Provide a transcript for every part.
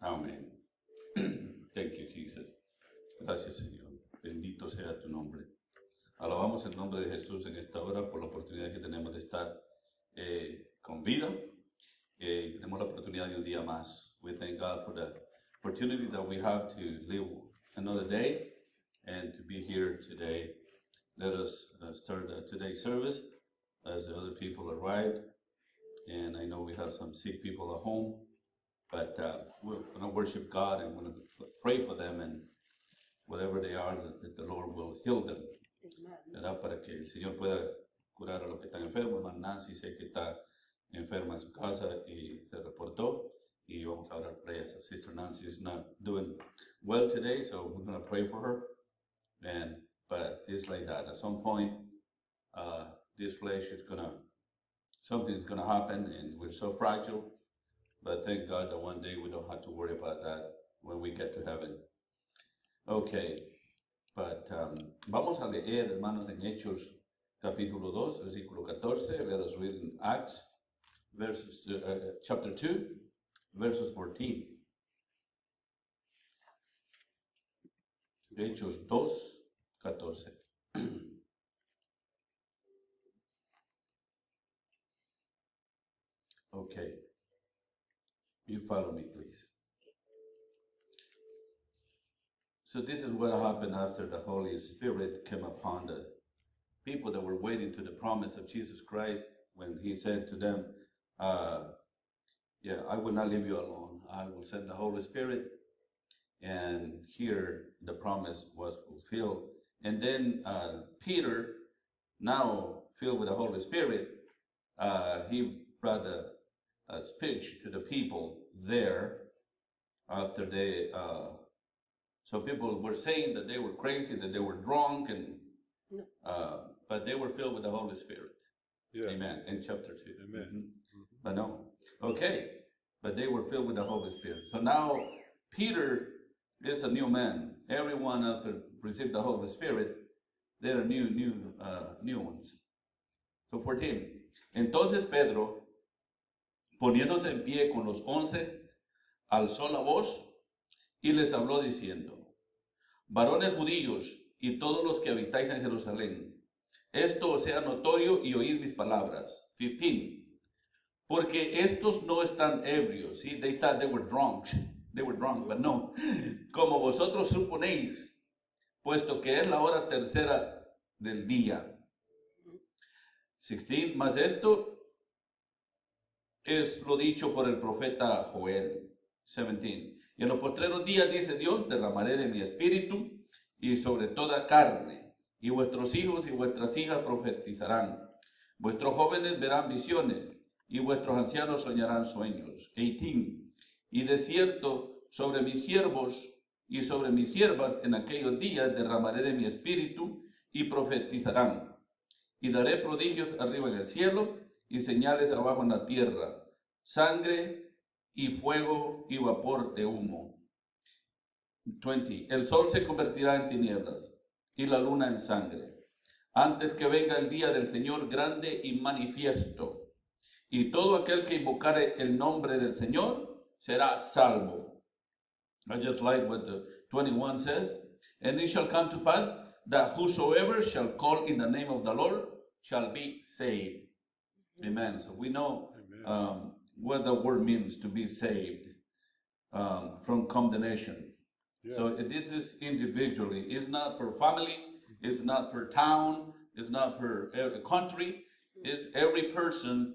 Amén. Thank you, Jesus. Gracias, Señor. Bendito sea tu nombre. Alabamos el nombre de Jesús en esta hora por la oportunidad que tenemos de estar eh, con vida. Eh, tenemos la oportunidad de un día más. We thank God for the opportunity that we have to live another day and to be here today. Let us uh, start uh, today's service as the other people arrive. And I know we have some sick people at home, but uh, we're going to worship God and we're going to pray for them and whatever they are, that, that the Lord will heal them. ¿verdad? Para que el Señor pueda curar a los que están enfermos. Hermana Nancy sé que está enferma en su casa y se reportó. Y vamos a orar por ella. So Sister Nancy is not doing well today, so we're going to pray for her. And but it's like that. At some point, uh, this flesh is gonna something's gonna happen, and we're so fragile. But thank God that one day we don't have to worry about that when we get to heaven. Okay, but um, vamos a leer, hermanos, en Hechos capítulo 2, versículo 14. Let us read in Acts, verses, uh, chapter 2, verses 14. Hechos 2, 14. Okay. You follow me, please. So this is what happened after the Holy Spirit came upon the people that were waiting to the promise of Jesus Christ when he said to them, uh, yeah, I will not leave you alone. I will send the Holy Spirit. And here the promise was fulfilled. And then uh, Peter, now filled with the Holy Spirit, uh, he brought a, a speech to the people there after they uh, so people were saying that they were crazy, that they were drunk, and No. uh, but they were filled with the Holy Spirit. Yeah. Amen. In chapter two. Amen. Mhm. But no. Okay. But they were filled with the Holy Spirit. So now Peter is a new man. Everyone after received the Holy Spirit, they're new, new, uh, new ones. So 14. Entonces Pedro, poniéndose en pie con los once, alzó la voz y les habló diciendo, varones judíos y todos los que habitáis en Jerusalén, esto os sea notorio y oíd mis palabras. 15. Porque estos no están ebrios. See, they thought they were drunk. They were drunk, but no. Como vosotros suponéis, puesto que es la hora tercera del día. 16. Más esto es lo dicho por el profeta Joel. 17. Y en los postreros días, dice Dios, derramaré de mi espíritu y sobre toda carne, y vuestros hijos y vuestras hijas profetizarán. Vuestros jóvenes verán visiones, y vuestros ancianos soñarán sueños. 18. Y de cierto, sobre mis siervos y sobre mis siervas en aquellos días derramaré de mi espíritu y profetizarán. Y daré prodigios arriba en el cielo y señales abajo en la tierra, sangre y fuego y vapor de humo. 20. El sol se convertirá en tinieblas y la luna en sangre, antes que venga el día del Señor grande y manifiesto. Y todo aquel que invocare el nombre del Señor será salvo. I just like what the 21 says. And it shall come to pass that whosoever shall call in the name of the Lord shall be saved. Amen. So we know um, what the word means to be saved um, from condemnation. Yeah. So this is individually. It's not per family. It's not per town. It's not per every country. It's every person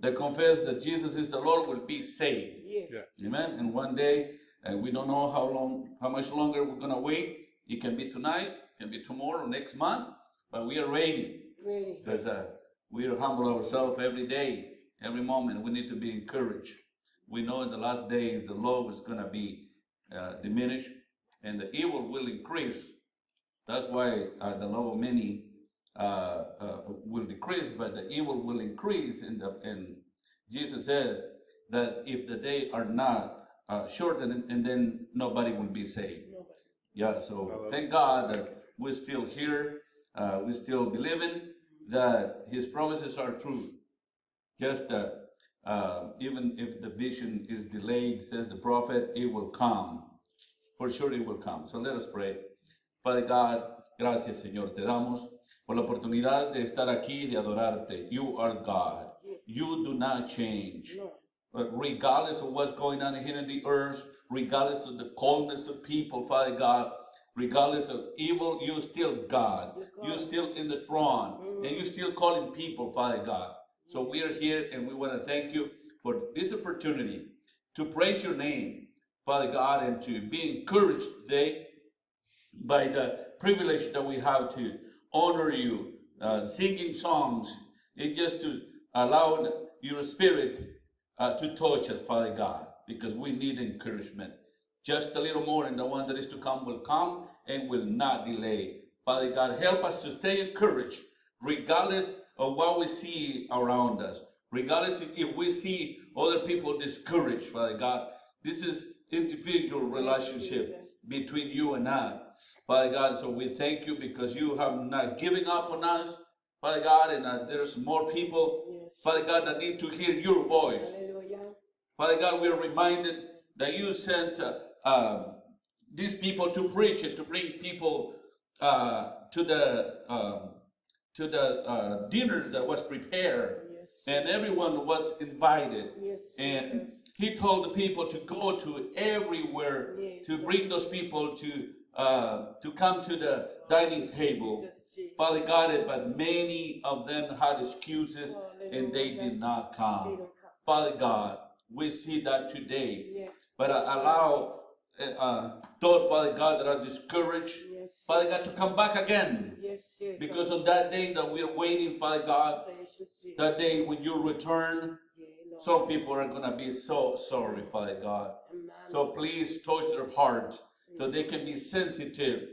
that confess that Jesus is the Lord will be saved. Yes. Yeah. Amen. And one day, and we don't know how long, how much longer we're gonna wait. It can be tonight, it can be tomorrow, next month, but we are ready Ready. because uh, we humble ourselves every day, every moment. We need to be encouraged. We know in the last days the love is gonna be uh, diminished, and the evil will increase. That's why uh, the love of many uh, uh, will decrease, but the evil will increase. And the, and Jesus said that if the day are not uh, shortened, and then nobody will be saved. Nobody. Yeah, so thank God that we're still here. Uh, we still believing that His promises are true. Just uh, uh, even if the vision is delayed, says the prophet, it will come. For sure it will come. So let us pray. Father God, gracias Señor, te damos por la oportunidad de estar aquí, de adorarte. You are God. You do not change. But regardless of what's going on here in the earth, regardless of the coldness of people, Father God, regardless of evil, you're still God. You're still in the throne, and you're still calling people, Father God. So we are here, and we want to thank you for this opportunity to praise your name, Father God, and to be encouraged today by the privilege that we have to honor you, uh, singing songs, and just to allow your spirit uh, to touch us, Father God, because we need encouragement. Just a little more, and the one that is to come will come and will not delay. Father God, help us to stay encouraged, regardless of what we see around us, regardless if- we see other people discouraged, Father God. This is individual relationship between you and I. Father God, so we thank you because you have not given up on us, Father God, and uh, there's more people, Yes. Father God, that need to hear your voice. Hallelujah. Father God, we are reminded that you sent uh, um, these people to preach and to bring people uh, to the um, to the uh, dinner that was prepared, Yes. and everyone was invited. Yes. And Jesus. he told the people to go to everywhere Yes, to bring those people to uh, to come to the dining table. Father God, but many of them had excuses and they did not come. come. Father God, we see that today. Yes. But uh, allow uh, uh, those, Father God, that are discouraged, Yes. Father God, to come back again. Yes, Jesus. Because on that day that we're waiting, Father God, that day when you return, some people are going to be so sorry, Father God. So please touch their heart so they can be sensitive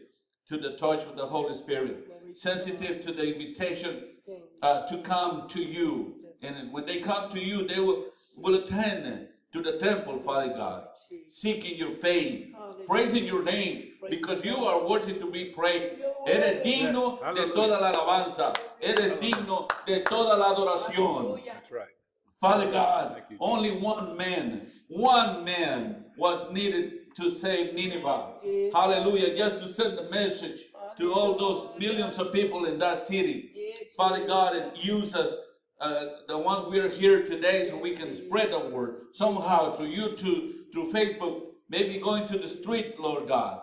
to the touch of the Holy Spirit, sensitive to the invitation God. Thank you. uh, to come to you. And when they come to you, they will, will attend to the temple, Father God, seeking your faith, praising your name, because you are worthy to be praised. Eres digno Yes. de toda la alabanza, eres digno de toda la adoración. That's right. Father God, you, only one man, one man was needed to save Nineveh. Hallelujah. Just to send the message to all those millions of people in that city. Father God, and use us, uh, the ones we are here today, so we can spread the word somehow through YouTube, through Facebook, maybe going to the street, Lord God.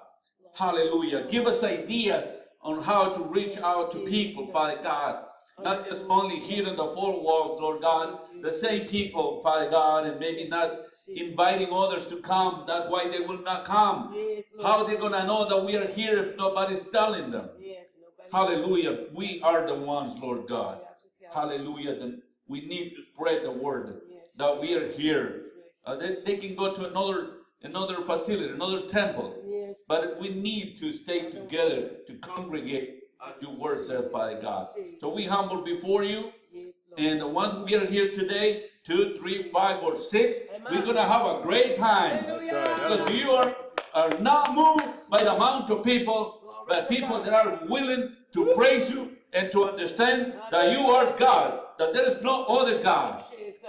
Hallelujah. Give us ideas on how to reach out to people, Father God. Not just only here in the four walls, Lord God, the same people, Father God, and maybe not inviting others to come. That's why they will not come. Yes, How are they gonna know that we are here if nobody's telling them? Yes, nobody. Hallelujah. We are the ones, Lord God. We have to tell them. Hallelujah. Then we need to spread the word Yes. that we are here. Uh, they, they can go to another another facility, another temple. Yes. But we need to stay together to congregate as your word said, Father God. So we humble before you. Yes, Lord. And once we are here today, two, three, five, or six, Amen. we're gonna have a great time. Hallelujah. Because you are, are not moved by the amount of people, but people that are willing to praise you and to understand that you are God, that there is no other God.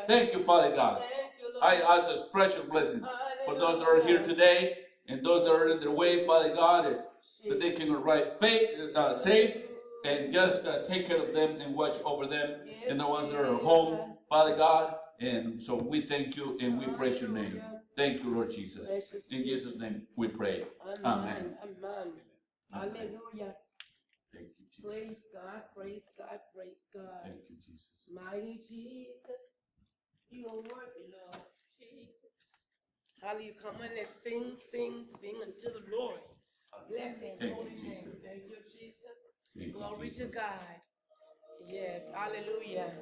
Thank you, Father God. Thank you, Lord. I ask a special blessing for those that are here today and those that are in their way, Father God, that they can arrive faith, uh, safe and just uh, take care of them and watch over them and the ones that are at home, Father God. And so we thank you and we praise your name. Thank you, Lord Jesus. In Jesus' name we pray. Amen. Amen. Amen. Amen. Hallelujah. You, Jesus. Praise God. Praise God. Praise God. Thank you, Jesus. Mighty Jesus. You are worthy, Lord. Jesus. Hallelujah. Come on and sing, sing, sing unto the Lord. Bless his Thank you, holy name. Jesus. Thank you, Jesus. Thank you, Glory to Jesus. God. Yes. Hallelujah.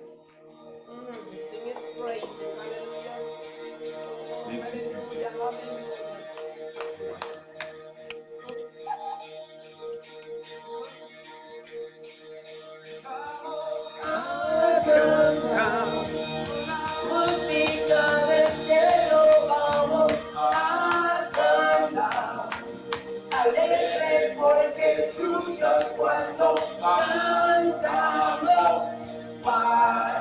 Mm, to sing his praises. Hallelujah. Thank you, Jesus. Hallelujah. Hallelujah. Cuando cantamos. Para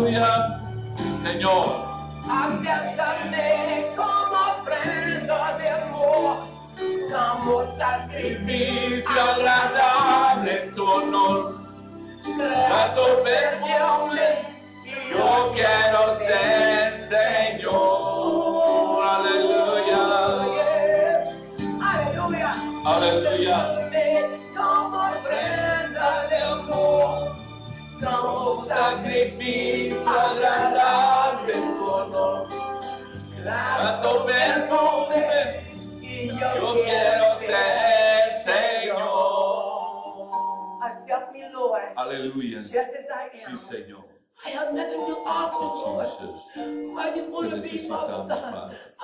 Aleluya. Señor. Acéptame como prenda de amor. Como sacrificio agradable en tu honor. A tu perfume yo quiero ser Señor. Aleluya. Aleluya. Aleluya. Como un sacrificio agradable en tu honor. Grato me come y yo, yo quiero ser Señor. Lord. Aleluya. Sí, Señor. I have nothing to offer, Lord. I just want to be, Father,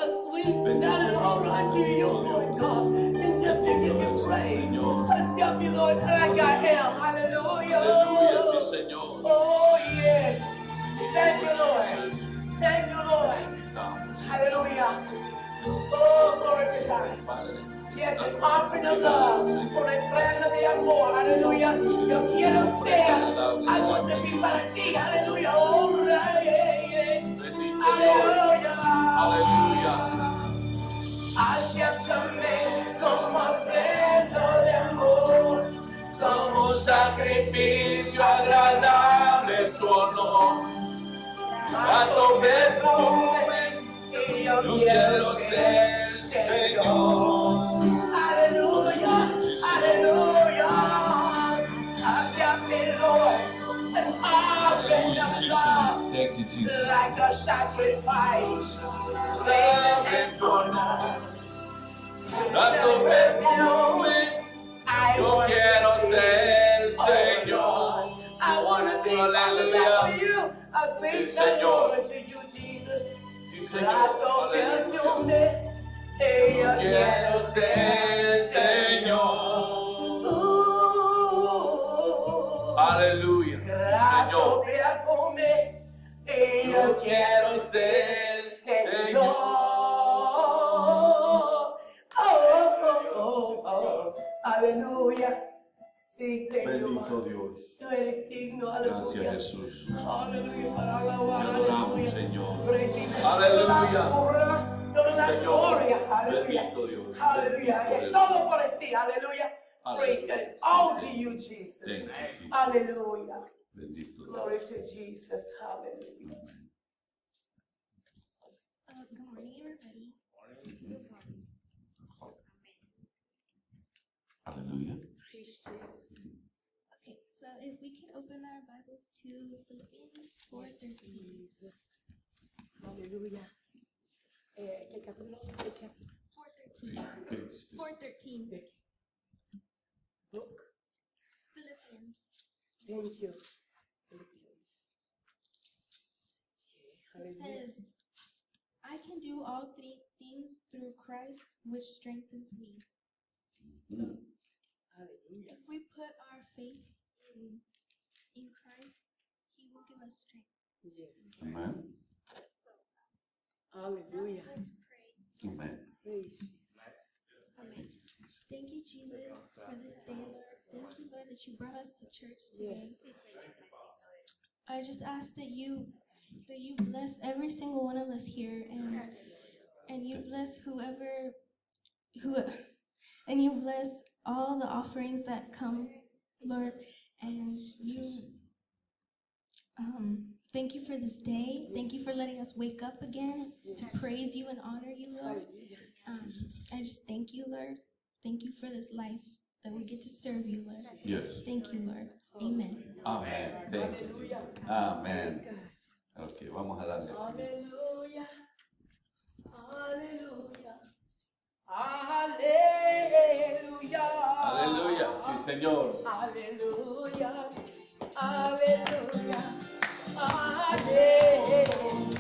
a sweet sounding odor unto you, Lord God, and just to give you praise. Help you, Lord, like I am. Hallelujah. Oh, yes. Thank you, Lord. Thank you, Lord. Hallelujah. Oh, glory to God. An offering of love, una ofrenda de amor, aleluya. Yo quiero ser algo de mí para ti, aleluya. Oh, rey, aleluya. Aleluya. Acéptame como ofrenda de amor, Como sacrificio agradable tu honor. Grato perfume, y yo quiero ser Señor. Jesus. Thank you, Jesus. Like a sacrifice, leve por nós. Tanto perfume, yo quiero ser, Señor. I want to be for you. I think I Señor. to you, Jesus. Sí, Señor. Tanto perfume, yo quiero ser, Señor. Hallelujah. Señor. perfume, y Yo yo quiero ser Señor. Señor. Oh, oh, oh, oh. Aleluya. Sí, Bendito Señor. Dios. Tú eres digno, Gracias, aleluya. Jesús. Aleluya, para alabar, aleluya. Señor. Aleluya. Señor. aleluya. Bendito Dios. Aleluya. Bendito Es todo por ti, aleluya. Praise God. It's all to you, Jesus. Thank you, Jesus. Aleluya. Bendito Glory to Jesus. Hallelujah. Amén. Uh, good morning, everybody. Aleluya. Praise Jesus. Okay, so if we can open our Bibles to Philippians 4:13. Jesus. Aleluya. Eh, ¿Qué capítulo? ¿Qué capítulo? 4:13. It's- it's- 4:13. Book. Philippians. Thank you. Says, "I can do all three things through Christ, which strengthens me." Hallelujah. If we put our faith in in Christ, He will give us strength. Yes. Amén. Hallelujah. Let's. Amén. Praise Amen. Thank you, Jesus, for this day, Lord. Thank you, Lord, that you brought us to church today. I just ask that you that you bless every single one of us here and and you bless whoever who and you bless all the offerings that come, Lord, and you um thank you for this day. Thank you for letting us wake up again to praise you and honor you, Lord. Um, I just thank you, Lord. Thank you for this life that we get to serve you, Lord. Yes. Thank you, Lord. Amen. Amén. Thank you, Jesus. Amén. Ok, vamos a darle. Señor. Hallelujah. Hallelujah. Hallelujah. Aleluya. Sí, Señor. Aleluya. Aleluya. Aleluya.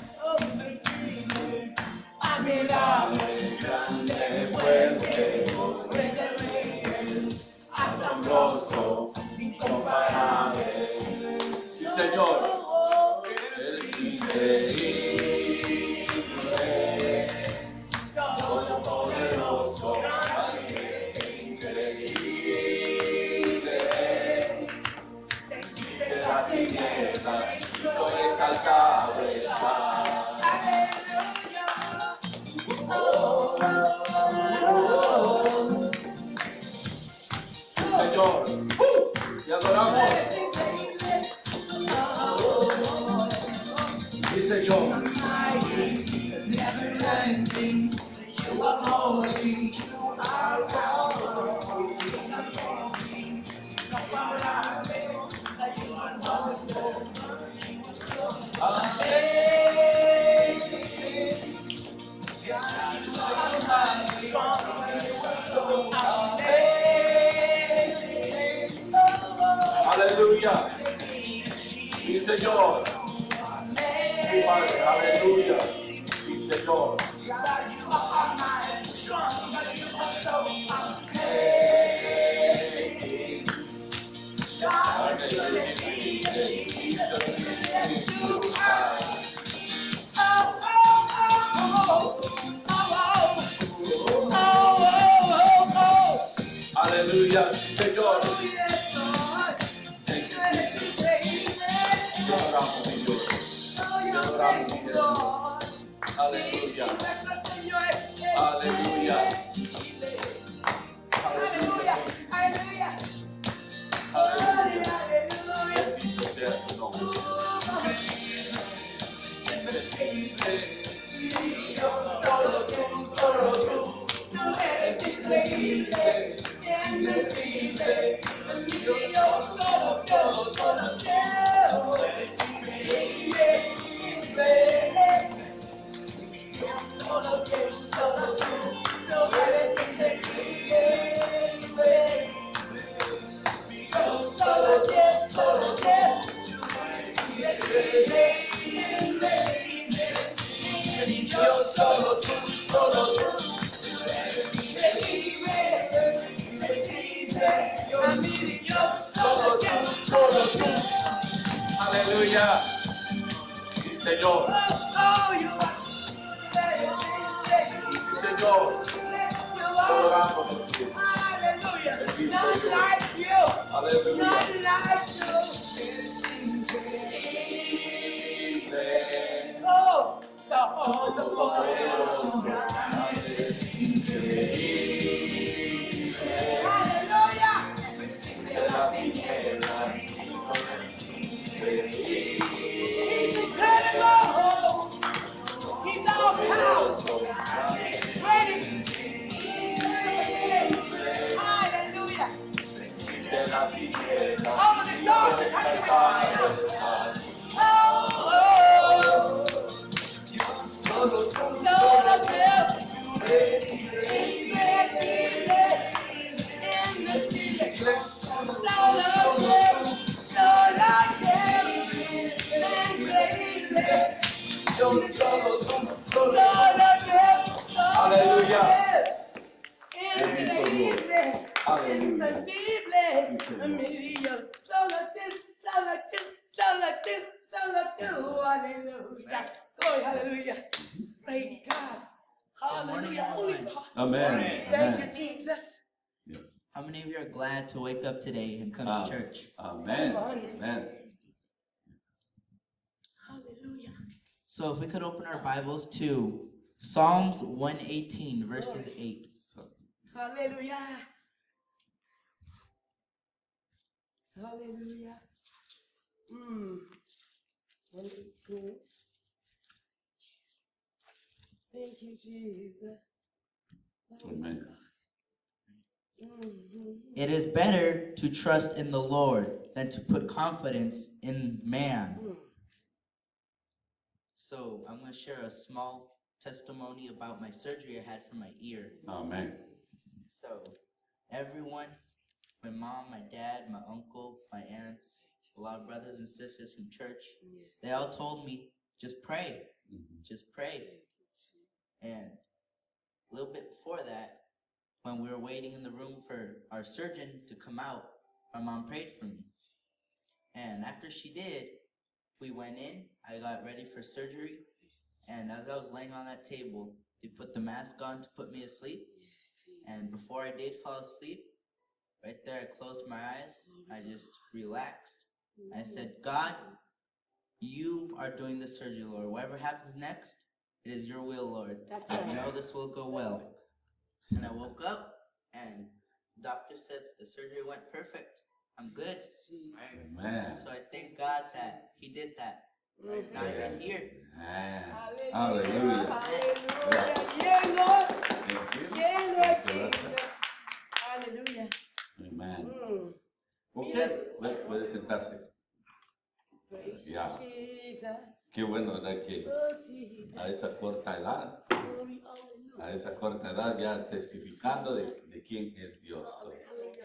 Hallelujah. Church? Amén. Amén. Hallelujah. So if we could open our Bibles to Psalms 118, verses 8. Hallelujah. Hallelujah. Mm. 118. Thank you, Jesus. Amén. It is better to trust in the Lord than to put confidence in man. So I'm going to share a small testimony about my surgery I had for my ear. Amén. So everyone, my mom, my dad, my uncle, my aunts, a lot of brothers and sisters from church, they all told me, just pray, mm-hmm. just pray. And a little bit before that, when we were waiting in the room for our surgeon to come out, my mom prayed for me. And after she did, we went in, I got ready for surgery, and as I was laying on that table, they put the mask on to put me asleep. And before I did fall asleep, right there, I closed my eyes, I just relaxed. I said, God, you are doing the surgery, Lord. Whatever happens next, it is your will, Lord. That's I know this will go well. And I woke up and doctor said the surgery went perfect. I'm good. Amén. So I thank God that he did that. Mhm. Now I'm here. Amén. Hallelujah. Hallelujah. Yeah, Lord. Thank you. Yeah, Lord Jesus. Hallelujah. Amén. Mm. Ok, puede, puede sentarse. Praise Yeah. Jesus. Qué bueno, ¿verdad? Que a esa corta edad, a esa corta edad ya testificando de, de quién es Dios. So,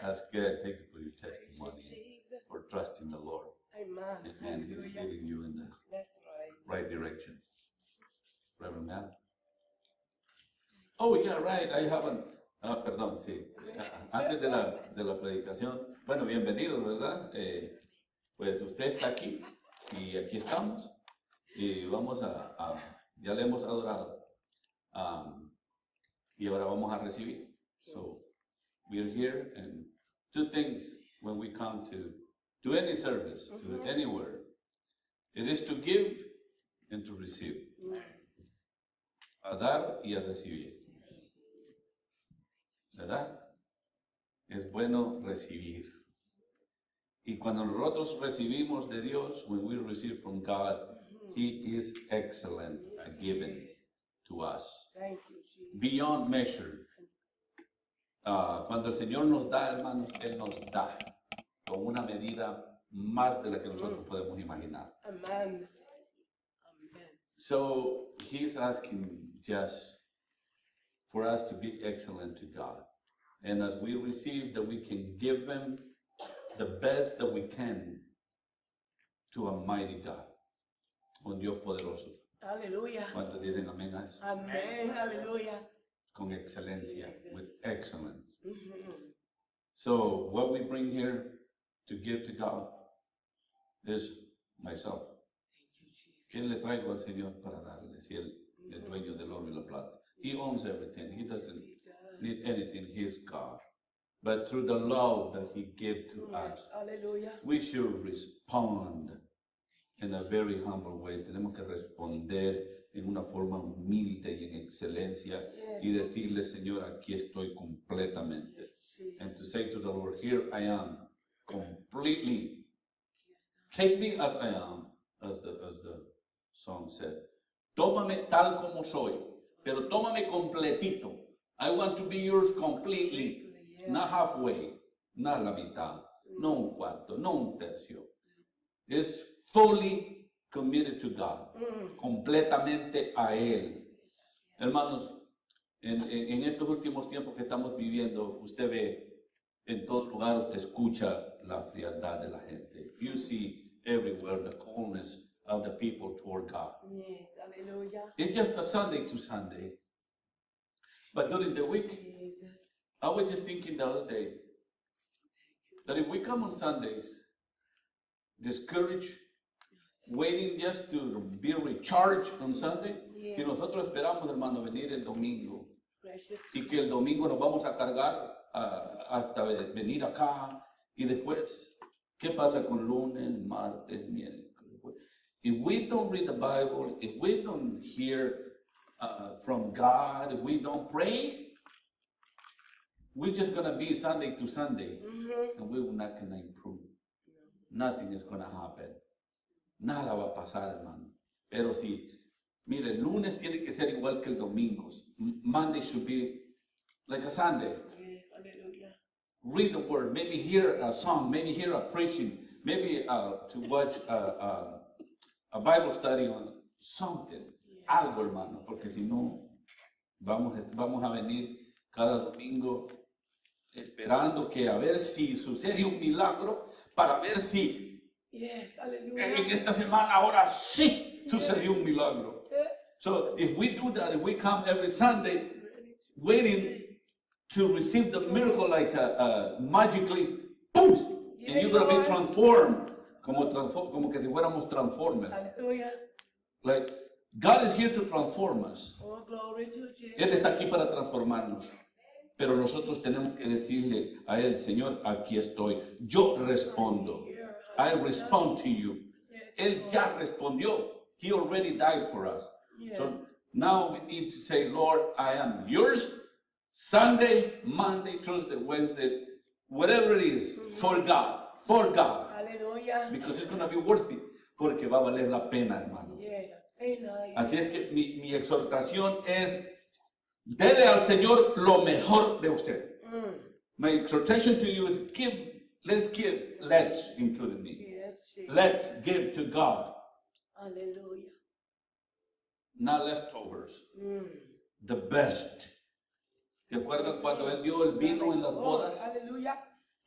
that's good. Thank you for your testimony, for trusting the Lord. Amen. And He's leading you in the right. direction. Reverend Matt. Oh, yeah, right. I haven't. Ah, perdón, sí. Antes de la, de la predicación, bueno, bienvenidos, ¿verdad? Eh, pues usted está aquí y aquí estamos y vamos a, a- ya le hemos adorado Um, y ahora vamos a recibir. So, we're here and two things when we come to, to any service, to Mhm. anywhere. It is to give and to receive. A dar y a recibir. ¿Verdad? Es bueno recibir. Y cuando nosotros recibimos de Dios, when we receive from God, He is excellent at giving to us. Thank you, Jesus. beyond measure. Ah, cuando el Señor nos da, hermanos, Él nos da con una medida más de la que nosotros podemos imaginar. Amen. Amen. So He's asking just for us to be excellent to God. And as we receive, that we can give Him the best that we can to a mighty God, un Dios poderoso. Hallelujah. ¿Cuántos dicen amén a eso? Amen. Hallelujah. Con excelencia, with excellence. Mhm. So what we bring here to give to God is myself. ¿Qué le traigo al Señor para darle si Él es el dueño del oro y la plata? He owns everything. He doesn't need anything. He's God. But through the love that He gave to us, Hallelujah. we should respond in a very humble way. Tenemos que responder en una forma humilde y en excelencia y decirle, Señor, aquí estoy completamente. And to say to the Lord, Here I am, completely. Take me as I am, as the, as the song said. Tómame tal como soy, pero tómame completito. I want to be yours completely, not halfway, not la mitad, no un cuarto, no un tercio. Es fully committed to God, Mm. completamente a Él. Hermanos, en, en- estos últimos tiempos que estamos viviendo, usted ve en todo lugar, usted escucha la frialdad de la gente. You see everywhere the coldness of the people toward God. Yes. Hallelujah. It's just a Sunday to Sunday. But during the week, Jesus. I was just thinking the other day that if we come on Sundays, discouraged, waiting just to be recharged on Sunday, y Yes. nosotros esperamos, hermano, venir el domingo Precious. y que el domingo nos vamos a cargar ah, hasta venir acá y después, ¿qué pasa con lunes, martes, miércoles? If we don't read the Bible, if we don't hear uh, from God, if we don't pray, we're just gonna be Sunday to Sunday Mhm. and we're not gonna improve. Nothing is gonna happen. Nada va a pasar, hermano. Pero si, mire, el lunes tiene que ser igual que el domingo. Monday should be like a Sunday. Hallelujah. Read the word, maybe hear a song, maybe hear a preaching, maybe uh, to watch a, a, a Bible study on something. Algo, hermano, porque si no, vamos, vamos a venir cada domingo esperando que a ver si sucede un milagro, para ver si Yes. en esta semana ahora sí sucedió un milagro. So if we do that, if we come every Sunday waiting to receive the miracle like uh, uh, magically, boom, and you're gonna be transformed, como, transfo- como que si fuéramos transformers. Like God is here to transform us. Oh, glory to Jesus. Él está aquí para transformarnos. Pero nosotros tenemos que decirle a Él, Señor, aquí estoy. Yo respondo. I respond to you. Yes. Él ya respondió. He already died for us. Yes. So now we need to say, Lord, I am yours. Sunday, Monday, Tuesday, Wednesday, whatever it is, for God, for God. Hallelujah. Because it's going to be worth it. Porque va a valer la pena, hermano. Amen. Así es que mi, mi exhortación es, dele al Señor lo mejor de usted. Mm. My exhortation to you is give, let's give, let's, including me. Yes. Let's give to God, Hallelujah. not leftovers. Mm. the best. ¿Te acuerdan cuando él dio el vino en las bodas? Hallelujah.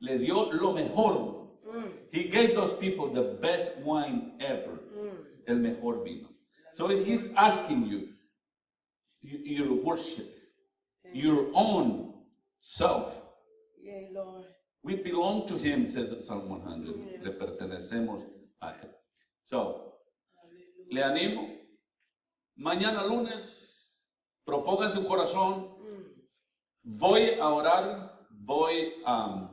Le dio lo mejor. Mm. He gave those people the best wine ever, Mm. el mejor vino. So he's asking you, you- your worship, your own self. Yea, Lord. We belong to him, says Psalm 100. Le pertenecemos a él. So, le animo. Mañana lunes, proponga su corazón. Mm. Voy a orar, voy a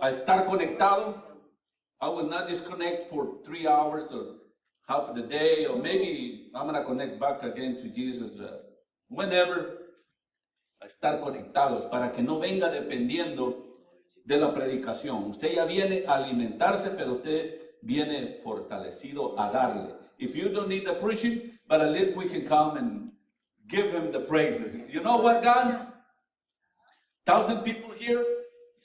a estar conectado. I will not disconnect for three hours or half the day, or maybe I'm gonna connect back again to Jesus uh, whenever. A estar conectados para que no venga dependiendo de la predicación. Usted ya viene a alimentarse, pero usted viene fortalecido a darle. If you don't need the preaching, but at least we can come and give him the praises. You know what, God? Thousand people here,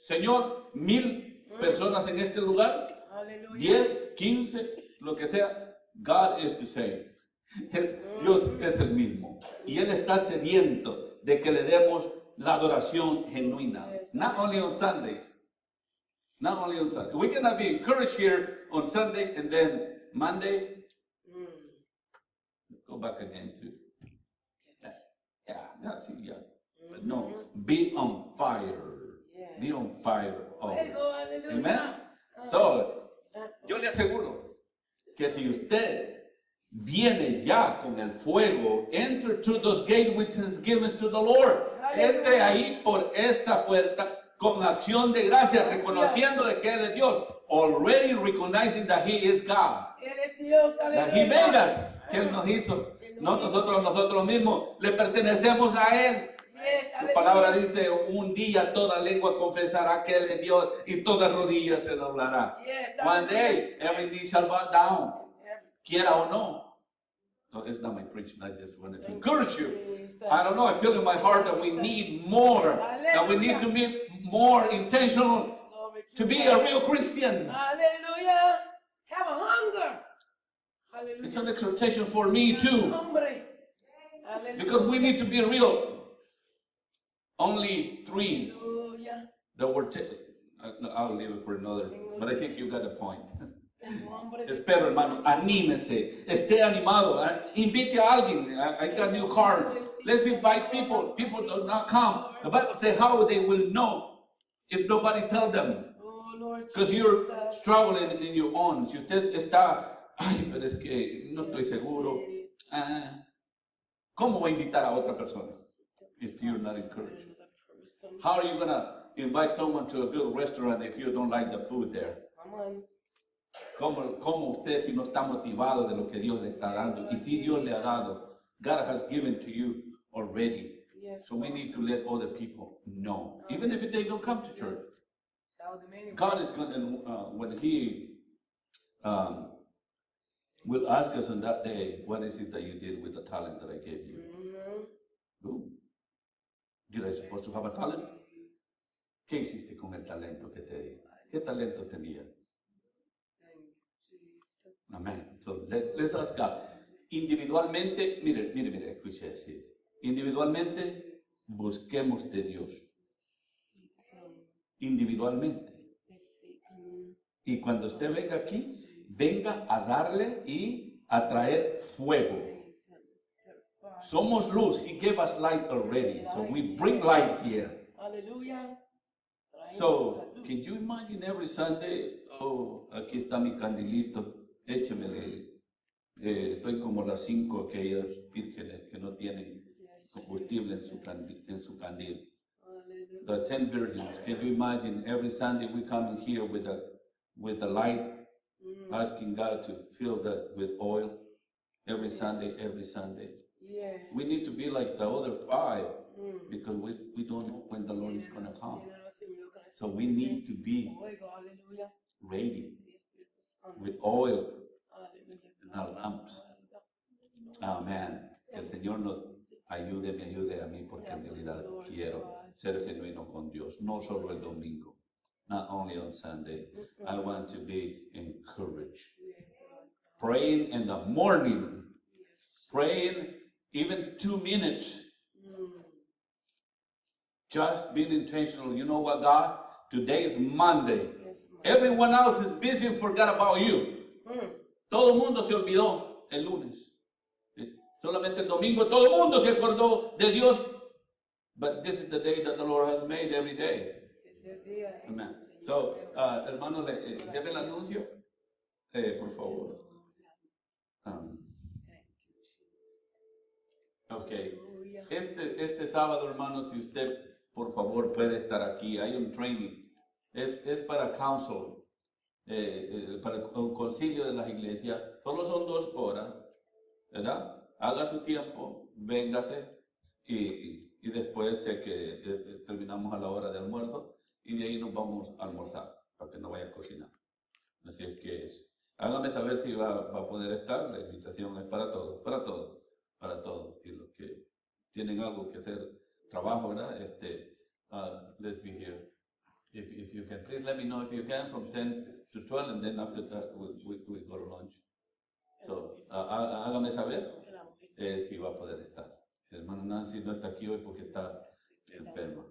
Señor, mil personas en este lugar, Hallelujah. diez, quince, lo que sea, God is the same. Es, Dios es el mismo. Y Él está sediento de que le demos la adoración genuina. Not only on Sundays. Not only on Sunday. We cannot be encouraged here on Sunday and then Monday, Mm. go back again to, yeah, that's it, yeah. But no, be on fire. Yeah. Be on fire always. Aleluya. Amen. So, yo le aseguro que si usted viene ya con el fuego, enter to those gates with thanksgiving to the Lord. Entre ahí por esa puerta con acción de gracia, reconociendo de que Él es Dios. Already recognizing that He is God. Él es Dios, That He made us, que Él nos hizo. No nosotros, nosotros mismos le pertenecemos a Él. Su palabra dice, un día toda lengua confesará que Él es Dios y toda rodilla se doblará. One day, every knee shall bow down, quiera o no. So it's not my preaching, I just wanted to encourage you. I don't know, I feel in my heart that we need more, that we need to be more intentional to be a real Christian. Hallelujah. Have a hunger. Hallelujah. It's an exhortation for me too, because we need to be real. Only three that were, uh, no, I'll leave it for another, but I think you got a point. Espero, hermano, anímese, esté animado, eh, invite a alguien. I, I got new cards. Let's invite people. People do not come. The Bible says how they will know if nobody tell them. Because you're struggling in your own. Si usted está, ay, pero es que no estoy seguro. Ah, ¿Cómo va a invitar a otra persona if you're not encouraged? How are you gonna invite someone to a good restaurant if you don't like the food there? ¿Cómo, ¿Cómo usted si no está motivado de lo que Dios le está dando? Y si Dios le ha dado, God has given to you already. Yes. So we need to let other people know, even if they don't come to church. God is going to, uh, when He um, will ask us on that day, what is it that you did with the talent that I gave you? Mhm. Ooh. Did I supposed to have a talent? ¿Qué hiciste con el talento que te di? ¿Qué talento tenía? Amén. So let, let's ask God. Individualmente, mire, mire, mire, escuche así. Individualmente, busquemos de Dios. Individualmente. Y cuando usted venga aquí, venga a darle y a traer fuego. Somos luz. He gave us light already. So we bring light here. Hallelujah. So, can you imagine every Sunday? Oh, aquí está mi candilito. Échemele. Eh, estoy como las cinco aquellas vírgenes que no tienen combustible en su, candi- en su candil. The ten virgins. Can you imagine every Sunday we come in here with a with the light, Mm. asking God to fill that with oil every Sunday, every Sunday. Yeah. We need to be like the other five Mm. because we, we don't know when the Lord is gonna come. Mira, no sé, mira, con el So we need to be ready Sí, Espíritu Santo. With oil. And our lamps. Amén. Que el Señor nos ayude, me ayude a mí, porque en realidad quiero ser genuino con Dios, no solo el domingo, not only on Sunday. I want to be encouraged. Praying in the morning, praying even two minutes, just being intentional. You know what, God? Today is Monday. Everyone else is busy and forgot about you. Mm. Todo el mundo se olvidó el lunes. Eh, Solamente el domingo todo el mundo se acordó de Dios. But this is the day that the Lord has made every day. Amen. So, uh, hermanos, eh, deme el anuncio, eh, por favor. Um, ok. Este, este sábado, hermanos, si usted por favor, puede estar aquí. Hay un training. Es, es para council, eh, eh, para con- concilio de las iglesias. Solo son dos horas, ¿verdad? Haga su tiempo, véngase y, y después sé que eh, terminamos a la hora de almuerzo y de ahí nos vamos a almorzar para que no vaya a cocinar. Así es que es. Hágame saber si va, va a poder estar. La invitación es para todos, para todos, para todos. Y los que tienen algo que hacer, trabajo, ¿verdad? Este, uh, let's be here. If, if you can, please let me know if you can from 10 to 12 and then after that we, we, we go to lunch. So, ah, ah, hágame saber eh, si va a poder estar. Hermana Nancy no está aquí hoy porque está enferma.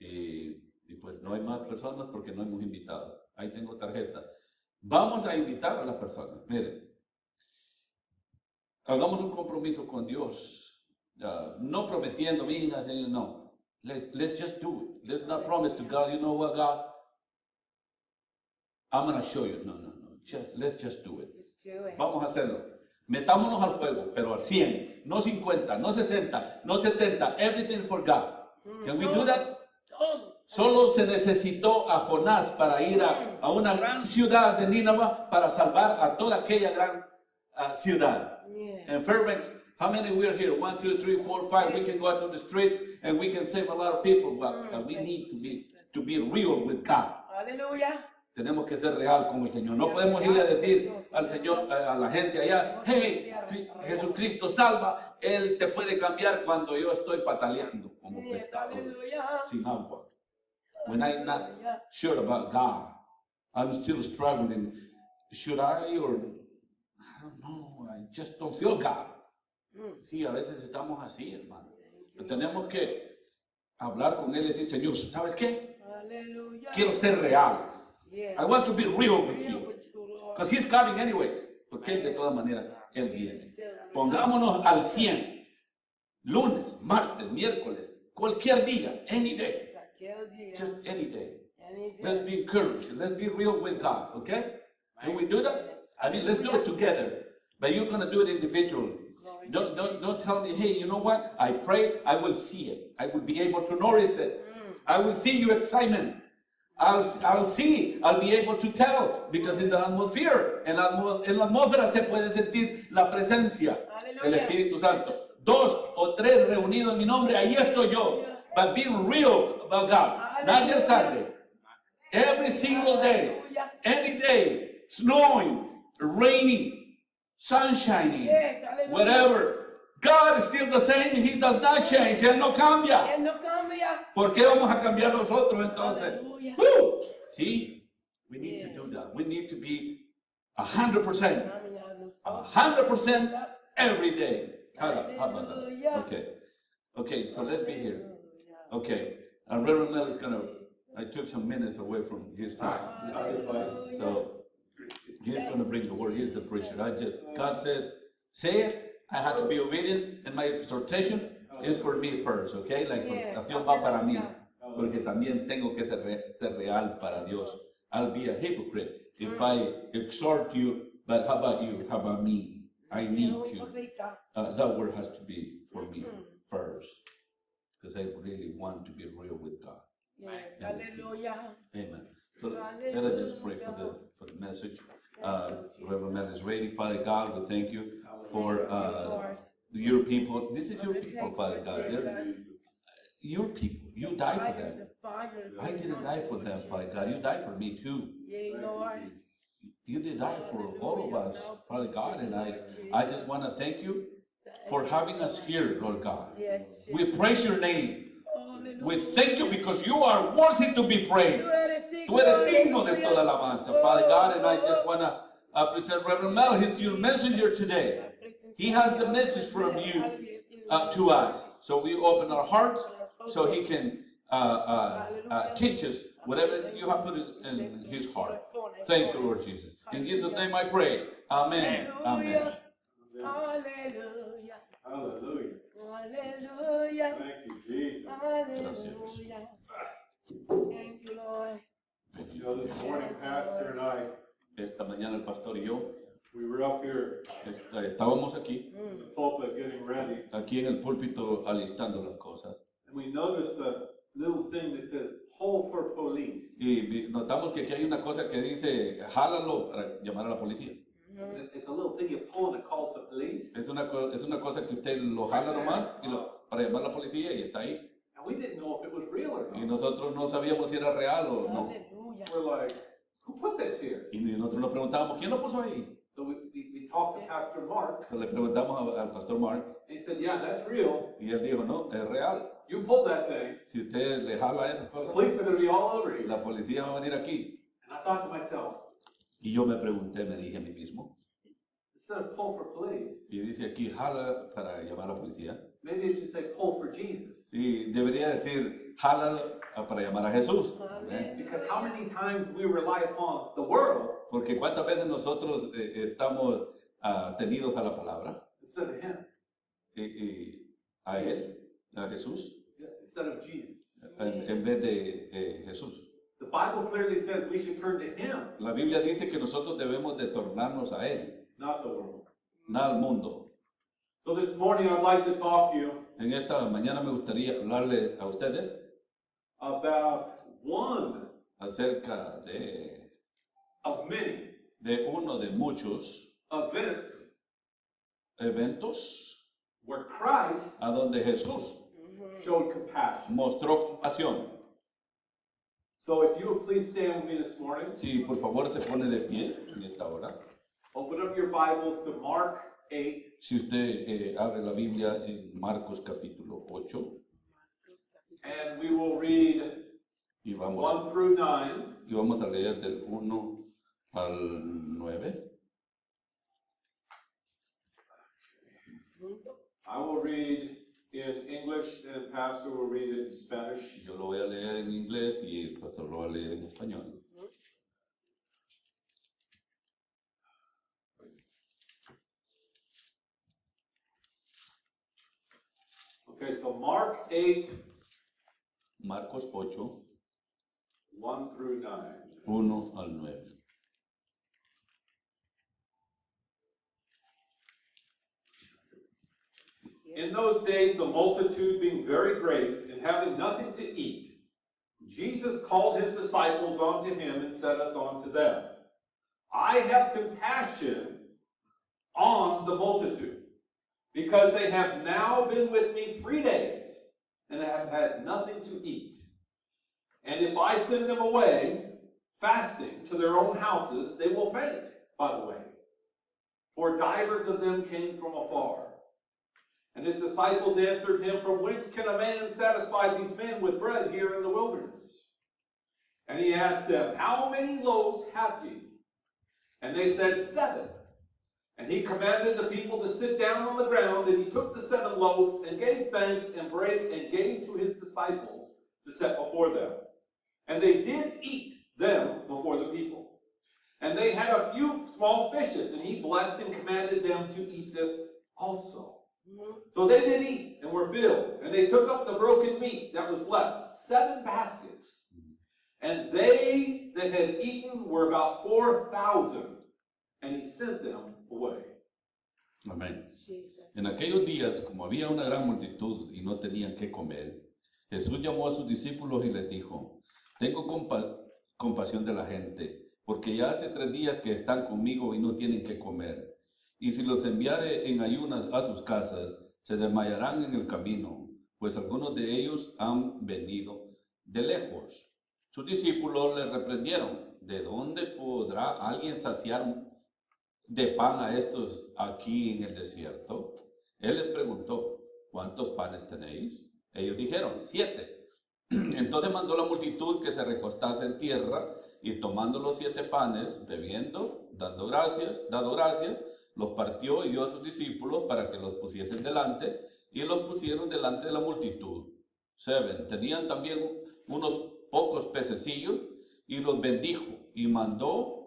Y, y pues no hay más personas porque no hemos invitado. Ahí tengo tarjeta. Vamos a invitar a las personas. Miren, hagamos un compromiso con Dios. Ah, no prometiendo, mira, Señor, no. Let, let's just do it. Let's not promise to God, you know what, God? I'm going to show you. No, no, no. Just, let's just do it. Just do it. Vamos a hacerlo. Metámonos al fuego, pero al 100, no 50, no 60, no 70. Everything for God. Can we do that? Solo se necesitó a Jonás para ir a, a una gran ciudad de Nínive para salvar a toda aquella gran ah, ciudad. Yeah. And Fairbanks, how many we're here? One, two, three, four, five. We can go out to the street and we can save a lot of people, but, but we need to be to be real with God. Aleluya. Tenemos que ser real con el Señor. No podemos irle a decir al Señor, a, a la gente allá, hey, Jesucristo salva, Él te puede cambiar cuando yo estoy pataleando como Yes, pescado Aleluya. sin agua. When I'm not sure about God, I'm still struggling. Should I or I don't know, I just don't feel God. Mm. Sí, a veces estamos así, hermano. Tenemos que hablar con Él y decir, Señor, ¿sabes qué? Quiero ser real. Yeah. I want to be real with you. Because he's coming anyways. Porque él de todas maneras, él viene. Pongámonos al 100. Lunes, martes, miércoles, cualquier día, any day. Just any day. Any day. Let's be encouraged. Let's be real with God, okay? Can we do that? I mean, let's do it together. But you're going to do it individually. Don't, don't, don't tell me, hey, you know what? I pray, I will see it. I will be able to notice it. I will see your excitement. I'll, I'll see, I'll be able to tell, because in the atmosphere, en la, en la atmósfera se puede sentir la presencia del. Espíritu Santo. Dos o tres reunidos en mi nombre, ahí estoy yo. But being real about God, not just Sunday. Every single day, any day, snowing, raining, sun shining, Yes, whatever. God is still the same, He does not change, Él no cambia. Él no cambia. ¿Por qué vamos a cambiar nosotros entonces? Woo! See, we need to do that. We need to be a hundred percent, a hundred percent every day. How about that? Okay, okay. So let's be here. Okay, uh, Reverend Mel is gonna. I took some minutes away from his time, so he's gonna bring the word. He's the preacher. I just God says, say it. I have to be obedient, and my exhortation is for me first. Okay, like exhortación va para mí, porque también tengo que ser, real para Dios. I'll be a hypocrite if I exhort you, but how about you? How about me? I need to. Uh, that word has to be for me first, because I really want to be real with God. Yes, aleluya. Amen. So let us just pray for the for the message. Uh, Reverend Matt is ready. Father God, we thank you for uh, your people. This is your people, Father God. They're your people. You died for them. I didn't die for them, Father God. You died for me too. You did die for all of us, Father God, and I I just want to thank you for having us here, Lord God. We praise your name. We thank you because you are worthy to be praised. Tú eres digno, Tú eres digno de toda alabanza, Father God, and I just want to uh, present Reverend Mel. He's your messenger today. He has the message from you uh, to us. So we open our hearts so he can uh, uh, uh, teach us whatever you have put in his heart. Thank you, Lord Jesus. In Jesus' name I pray. Amen. Amen. Hallelujah. Hallelujah. Hallelujah. Thank you, Jesus. Aleluya. Thank you, Lord. You know, this morning, Pastor and I, Esta mañana el pastor y yo we were up here esta- estábamos aquí, in the pulpit getting ready, aquí en el púlpito alistando las cosas. and we noticed that little thing that says "pull for police." Y vi- notamos que aquí hay una cosa que dice, jálalo para llamar a la policía. It- It's a little thing you pull and it calls the police. Es una, co- es una cosa que usted lo jala nomás y lo- para llamar a la policía y está ahí. And we didn't know if it was real or Y not. nosotros no sabíamos si era real o no. We're like, "Who put this here?" Y nosotros nos preguntábamos, ¿quién lo puso ahí? So we, we, we talked to Pastor Mark, Se le preguntamos a- al pastor Mark and he said, "Yeah, that's real. y él dijo, no, es real. You pulled that thing. Si usted le jala esas The cosas, police are going to be all over you." la policía va a venir aquí. And I thought to myself, Y yo me pregunté, me dije a mí mismo, instead of pull for police, y dice aquí, jala para llamar a la policía. maybe it should say pull for Jesus. Y debería decir, jala para llamar a Jesús. Because how many times we rely upon the world Porque cuántas veces nosotros eh, estamos ah, tenidos a la palabra, instead of Him, y, y a Él, a Jesús, Yeah, instead of Jesus. en, en vez de eh, Jesús. The Bible clearly says we should turn to Him, La Biblia dice que nosotros debemos de tornarnos a Él, not the world. no al mundo. So this morning I'd like to talk to you En esta mañana me gustaría hablarle a ustedes about one acerca de, of many de uno de muchos events eventos where Christ a donde Jesús showed compassion. mostró compasión. So if you would please stand with me this morning, Si por favor se pone de pie en esta hora. open up your Bibles to Mark 8, Si usted eh, abre la Biblia en Marcos capítulo 8 and we will read y vamos, 1 through 9. y vamos a leer del 1 al 9. I will read in English and Pastor will read it in Spanish. Yo lo voy a leer en inglés y el pastor lo va a leer en español. Okay, so Mark 8, Marcos 8, 1 through 9. 1 al 9. In those days, a multitude being very great and having nothing to eat, Jesus called his disciples unto him and saith unto them, I have compassion on the multitude, because they have now been with me three days and have had nothing to eat. And if I send them away, fasting to their own houses, they will faint, by the way. For divers of them came from afar. And his disciples answered him, From whence can a man satisfy these men with bread here in the wilderness? And he asked them, How many loaves have ye? And they said, Seven. And he commanded the people to sit down on the ground, and he took the seven loaves, and gave thanks, and brake, and gave to his disciples to set before them. And they did eat them before the people. And they had a few small fishes, and he blessed and commanded them to eat this also. Mm-hmm. So they did eat and were filled, and they took up the broken meat that was left, seven baskets. And they that had eaten were about four thousand, and he sent them away. Amén. En aquellos días, como había una gran multitud y no tenían qué comer, Jesús llamó a sus discípulos y les dijo, tengo compa- compasión de la gente, porque ya hace tres días que están conmigo y no tienen qué comer. Y si los enviare en ayunas a sus casas, se desmayarán en el camino, pues algunos de ellos han venido de lejos. Sus discípulos le reprendieron, ¿de dónde podrá alguien saciar de pan a estos aquí en el desierto? Él les preguntó, ¿cuántos panes tenéis? Ellos dijeron, siete. Entonces mandó la multitud que se recostase en tierra y tomando los siete panes, bebiendo, dando gracias, dado gracias, los partió y dio a sus discípulos para que los pusiesen delante y los pusieron delante de la multitud. Seven. Tenían también unos pocos pececillos y los bendijo y mandó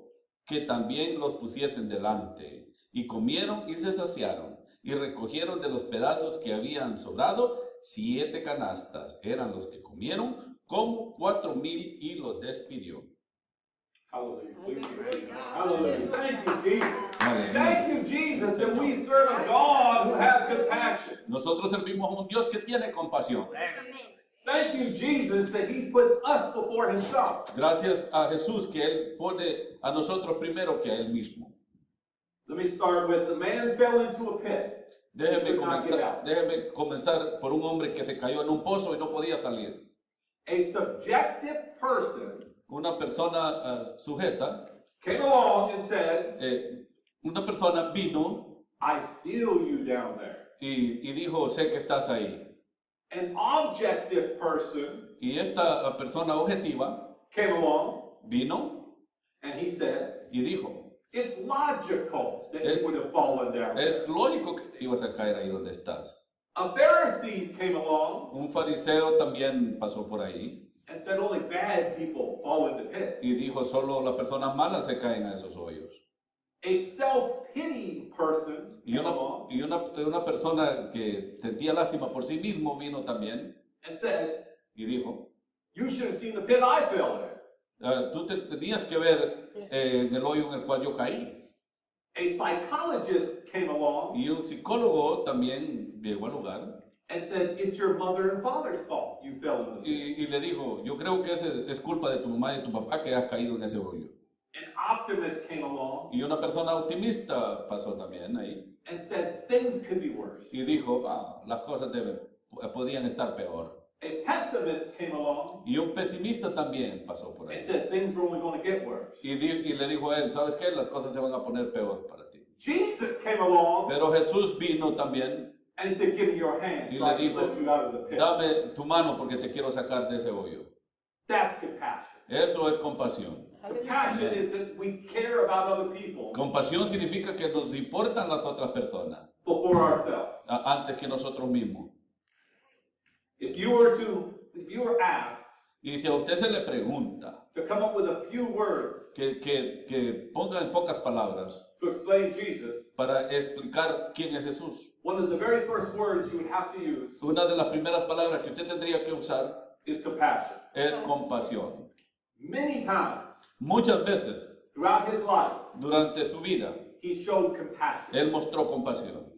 que también los pusiesen delante. Y comieron y se saciaron y recogieron de los pedazos que habían sobrado siete canastas. Eran los que comieron como cuatro mil y los despidió. Hallelujah. Thank you, Jesus. Aleluya. Thank you, Jesus, that we serve a God who has compassion. Nosotros servimos a un Dios que tiene compasión. Thank you, Jesus, that He puts us before Himself. Gracias a Jesús que Él pone a nosotros primero que a Él mismo. Let me start with the man fell into a pit. Déjeme comenzar, out. déjeme comenzar por un hombre que se cayó en un pozo y no podía salir. A subjective person Una persona ah, sujeta, came along and said, eh, una persona vino I feel you down there. y, y dijo, sé que estás ahí. An objective person Y esta persona objetiva came along vino and he said, y dijo, It's logical that Es- you would have fallen down. there." es lógico que te ibas a caer ahí donde estás. A Pharisees came along Un fariseo también pasó por ahí and said only bad people fall into pits. y dijo, solo las personas malas se caen a esos hoyos. A self-pity person Y una, y una, una persona que sentía lástima por sí mismo vino también and said, y dijo, You should have seen the pit I fell in. "Ah, tú te tenías que ver eh, en el hoyo en el cual yo caí. A psychologist came along Y un psicólogo también llegó al lugar and said, It's your mother and father's fault you fell in the pit. y, y le dijo, yo creo que ese es culpa de tu mamá y de tu papá que has caído en ese hoyo. Optimist came along Y una persona optimista pasó también ahí and said, Things could be worse. y dijo, ah, las cosas deben, podían estar peor. A pessimist came along Y un pesimista también pasó por and ahí. said, Things are only going to get worse. Y, di- y le dijo a él, ¿sabes qué? Las cosas se van a poner peor para ti. Jesus came along Pero Jesús vino también, and he said, Give me your hand Y so le I can dijo, lift you out of the pit. dame tu mano porque te quiero sacar de ese hoyo. That's compassion. Eso es compasión. Compassion is that we care about other people Compasión significa que nos importan las otras personas before ourselves. a- antes que nosotros mismos. If you were to, if you were asked Y si a usted se le pregunta to come up with a few words que, que, que ponga en pocas palabras to explain Jesus, para explicar quién es Jesús, one of the very first words you would have to use una de las primeras palabras que usted tendría que usar is compassion. es compasión. Many times Muchas veces throughout his life, durante su vida, he showed compassion. Él mostró compasión.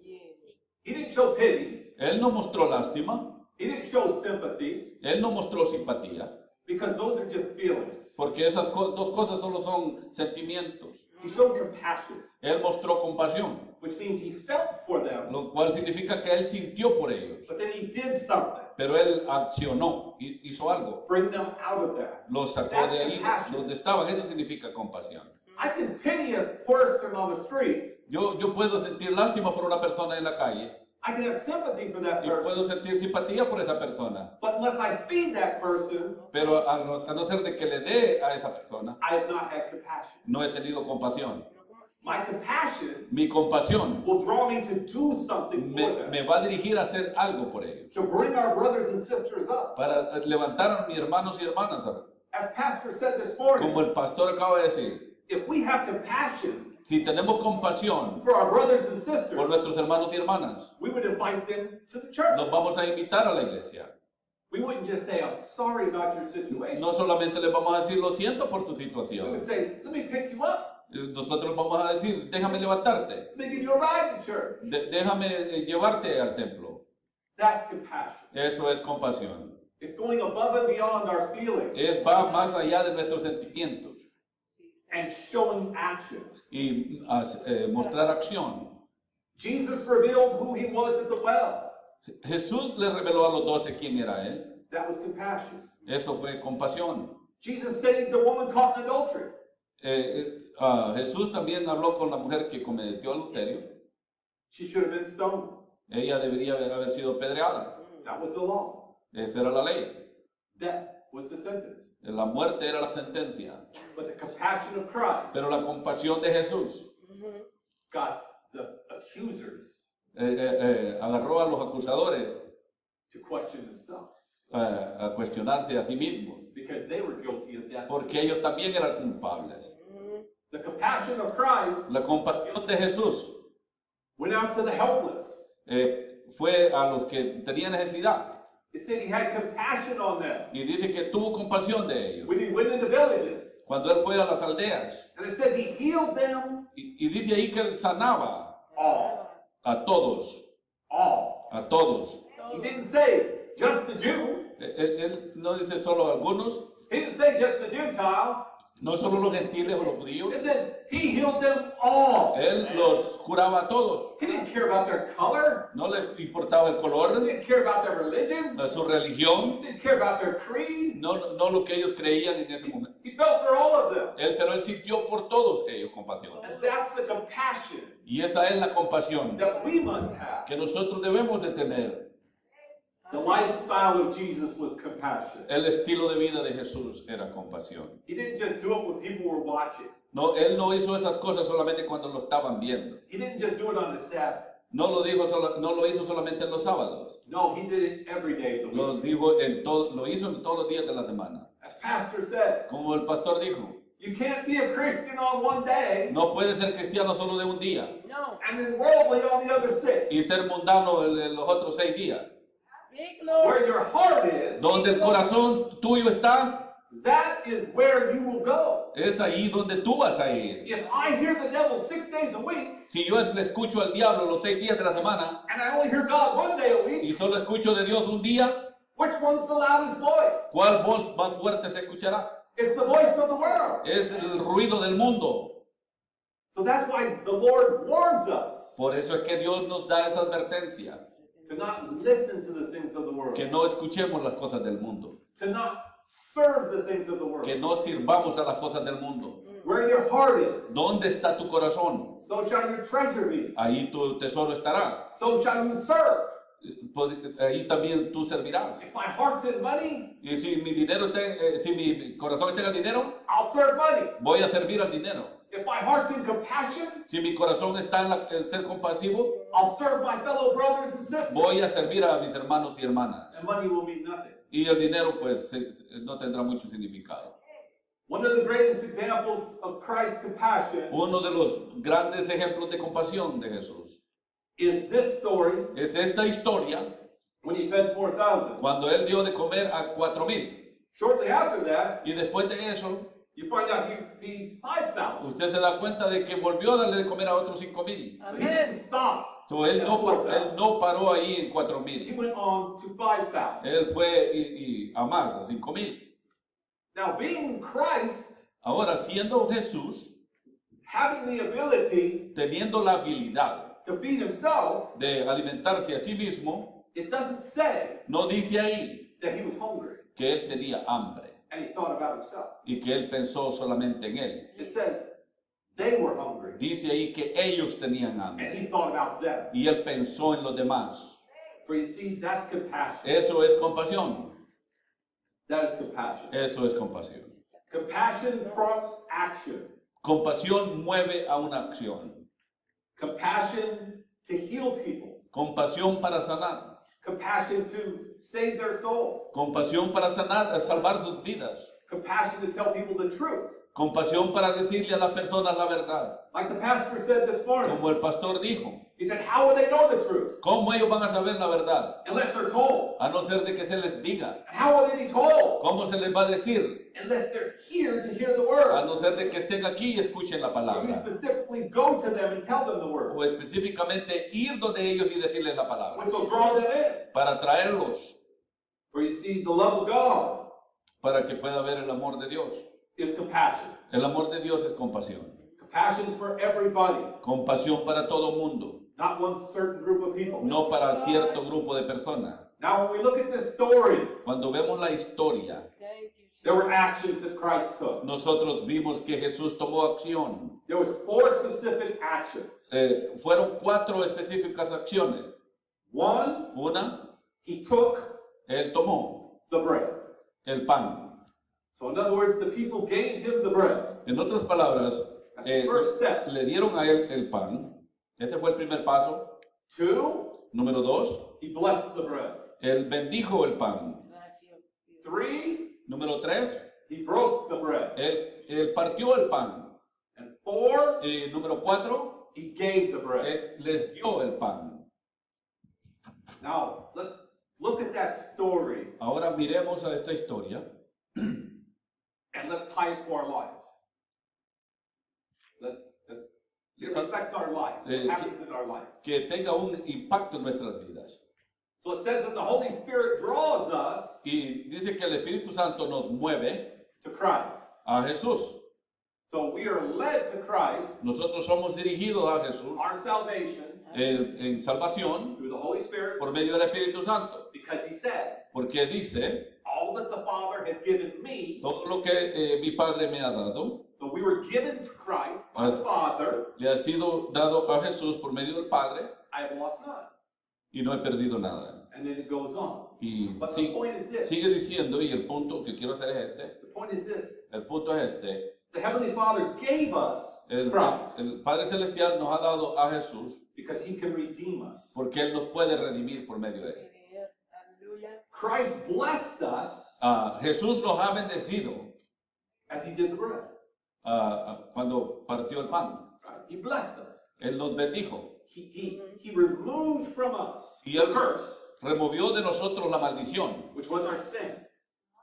He didn't show pity. Él no mostró lástima, He didn't show sympathy Él no mostró simpatía, because those are just feelings. porque esas co- dos cosas solo son sentimientos. He showed compassion, Él mostró compasión, which means he felt for them, lo cual significa que Él sintió por ellos, but then he did something, pero Él accionó, hi- hizo algo, bring them out of that. los sacó de ahí donde estaban. Eso significa compasión. I can pity a person on the street. Yo, yo puedo sentir lástima por una persona en la calle I can have sympathy for that y person. puedo sentir simpatía por esa persona, But unless I feed that person, pero a no, a no ser de que le dé a esa persona, I have not had compassion. no he tenido compasión. My compassion Mi compasión will draw me to do something for me, them, me va a dirigir a hacer algo por ellos, to bring our brothers and sisters up. para levantar a mis hermanos y hermanas. As Pastor said this Como morning, el pastor acaba de decir, if we have compassion si tenemos compasión for our brothers and por sisters, nuestros hermanos y hermanas, we would invite them to the church. nos vamos a invitar a la iglesia. We wouldn't just say, I'm sorry about your situation. No solamente les vamos a decir, lo siento por tu We situación. would say, let me pick you up. Nosotros vamos a decir, déjame levantarte, Let me give you a ride to church. de- déjame eh, llevarte al templo. That's compassion. Eso es compasión. It's going above and beyond our feelings Es va más allá de nuestros sentimientos and showing action. y eh, mostrar acción. Jesus revealed who he was at the well. Jesús le reveló a los doce quién era él. That was compassion. Eso fue compasión. Jesus saved the woman caught in adultery. Eh, ah, Jesús también habló con la mujer que cometió adulterio. She should have been stoned. Ella debería haber sido pedreada. That was the law. Esa era la ley. Death was the sentence. La muerte era la sentencia. But the compassion of Christ Pero la compasión de Jesús got the accusers eh, eh, eh, agarró a los acusadores to question themselves a cuestionarse a sí mismos. because they were guilty of death. Porque ellos también eran culpables. The compassion of Christ La compasión de Jesús went out to the helpless. fue a los que tenían necesidad. It said he had compassion on them Y dice que tuvo compasión de ellos. when he went into villages. Cuando él fue a las aldeas. And it says he healed them Y, y dice ahí que él sanaba all. a todos. All. A todos. He didn't say just the Jew. Él, él no dice solo algunos, He didn't say just the Gentile. No solo los gentiles o los judíos. It says he healed them all. Él los curaba a todos. He didn't care about their color. No les importaba el He color, didn't care about their religion. su religión, He didn't care about their creed. no, no lo que ellos creían en ese momento. He felt for all of them. Él, pero él sintió por todos ellos compasión. And that's the compassion Y esa es la compasión that we must have. que nosotros debemos de tener. The lifestyle of Jesus was compassion. El estilo de vida de Jesús era compasión. He didn't just do it when people were watching. No, él no hizo esas cosas solamente cuando lo estaban viendo. He didn't just do it on the Sabbath. No lo, dijo solo- no lo hizo solamente en los sábados. No, he did it every day of the Lo, week. dijo en todo, lo hizo en todos los días de la semana. As Pastor said, Como el pastor dijo, you can't be a Christian on one day no puede ser cristiano solo de un día No. and then worldly on the other six. y ser mundano en, en los otros seis días. Where your heart is, Donde el corazón tuyo está, that is where you will go. es ahí donde tú vas a ir. If I hear the devil six days a week Si yo le escucho al diablo los seis días de la semana and I only hear God one day a week, y solo escucho de Dios un día, which one's the loudest voice? ¿cuál voz más fuerte se escuchará? It's the voice of the world. Es el ruido del mundo. So that's why the Lord warns us Por eso es que Dios nos da esa advertencia, to not listen to the things of the world, que no escuchemos las cosas del mundo, to not serve the things of the world. que no sirvamos a las cosas del mundo. Where your heart is, ¿Dónde está tu corazón? so shall your treasure be. Ahí tu tesoro estará. So shall you serve. Pod- Ahí también tú servirás. If my heart's in money, Y si mi dinero está, en- eh, si mi corazón está en el dinero, I'll serve money. voy a servir al dinero. If my heart's in compassion, Si mi corazón está en, la- en ser compasivo, I'll serve my fellow brothers and sisters. voy a servir a mis hermanos y hermanas. And money will mean nothing. Y el dinero pues no tendrá mucho significado. One of the greatest examples of Christ's compassion Uno de los grandes ejemplos de compasión de Jesús is this story es esta historia when he fed 4,000. cuando él dio de comer a cuatro mil. Shortly after that, Y después de eso, you find out he feeds 5,000. usted se da cuenta de que volvió a darle de comer a otros cinco mil. So he didn't stop. So, él, no, él no paró ahí en cuatro He mil. went on to 5,000. Él fue y, y a más, a cinco mil. Now, being Christ, Ahora, siendo Jesús, having the ability teniendo la habilidad to feed himself, de alimentarse a sí mismo, it doesn't say no dice ahí that he was hungry que él tenía hambre and he thought about himself. y que él pensó solamente en él. It says they were hungry Dice ahí que ellos tenían and he hambre thought about them. y él pensó en los demás. For you see, that's compassion. Eso es compasión. That is compassion. Eso es compasión. Compassion prompts action. Compasión mueve a una acción. Compassion to heal people. Compasión para sanar. Compassion to save their soul. Compasión para sanar, salvar sus vidas. Compassion to tell people the truth. Compasión para decirle a las personas la verdad. Like the pastor said this morning. Como el pastor dijo, He said, How will they know the truth? ¿cómo ellos van a saber la verdad? Unless they're told. A no ser de que se les diga. And how will they be told? ¿Cómo se les va a decir? Unless they're here to hear the A word. no ser de que estén aquí y escuchen la You palabra. specifically go to them and tell them the word, O específicamente ir donde ellos y decirles la palabra. which will draw them in. Para traerlos, For you see, the love of God para que pueda ver el amor de Dios. Is compassion. El amor de Dios es compasión. Compassion is for everybody, Compasión para todo mundo, not one certain group of people. no para cierto grupo de personas. Now, when we look at this story, Cuando vemos la historia, there were actions that Christ took. nosotros vimos que Jesús tomó acción. There was four specific actions. Eh, fueron cuatro específicas acciones. One, Una, he took él tomó the bread. el pan. So, in other words, the people gave him the bread. En otras palabras, eh, le dieron a él el pan. Este fue el primer paso. Two, Número dos, he blessed the bread. él bendijo el pan. Three, Número tres, he broke the bread. él, él partió el pan. And four, Y número cuatro, he gave the bread. él les dio el pan. Now, let's look at that story Ahora miremos a esta historia and let's tie it to our lives. Let's, let's it affects our lives. Eh, happens in our lives? que tenga un impacto en nuestras vidas. So it says that the Holy Spirit draws us Y dice que el Espíritu Santo nos mueve to Christ. a Jesús. So we are led to Christ, Nosotros somos dirigidos a Jesús our salvation, en, en salvación through the Holy Spirit, por medio del Espíritu Santo. because He says, Porque dice, All that the Father has given me. todo lo que eh, mi Padre me ha dado, So we were given to Christ by the Father. le ha sido dado a Jesús por medio del Padre I have lost none. y no he perdido nada. And then it goes on. Y But the sigue, point is this. sigue diciendo, y el punto que quiero hacer es este, The point is this. el punto es este, The Heavenly Father gave us el, Christ el Padre Celestial nos ha dado a Jesús because He can redeem us. porque Él nos puede redimir por medio de Él. Christ blessed us Ah, Jesús nos ha bendecido as He did the bread. ah, cuando partió el pan. Right? He blessed us. Él nos bendijo. He, he, he removed from us Y the Él curse, removió de nosotros la maldición, which was our sin.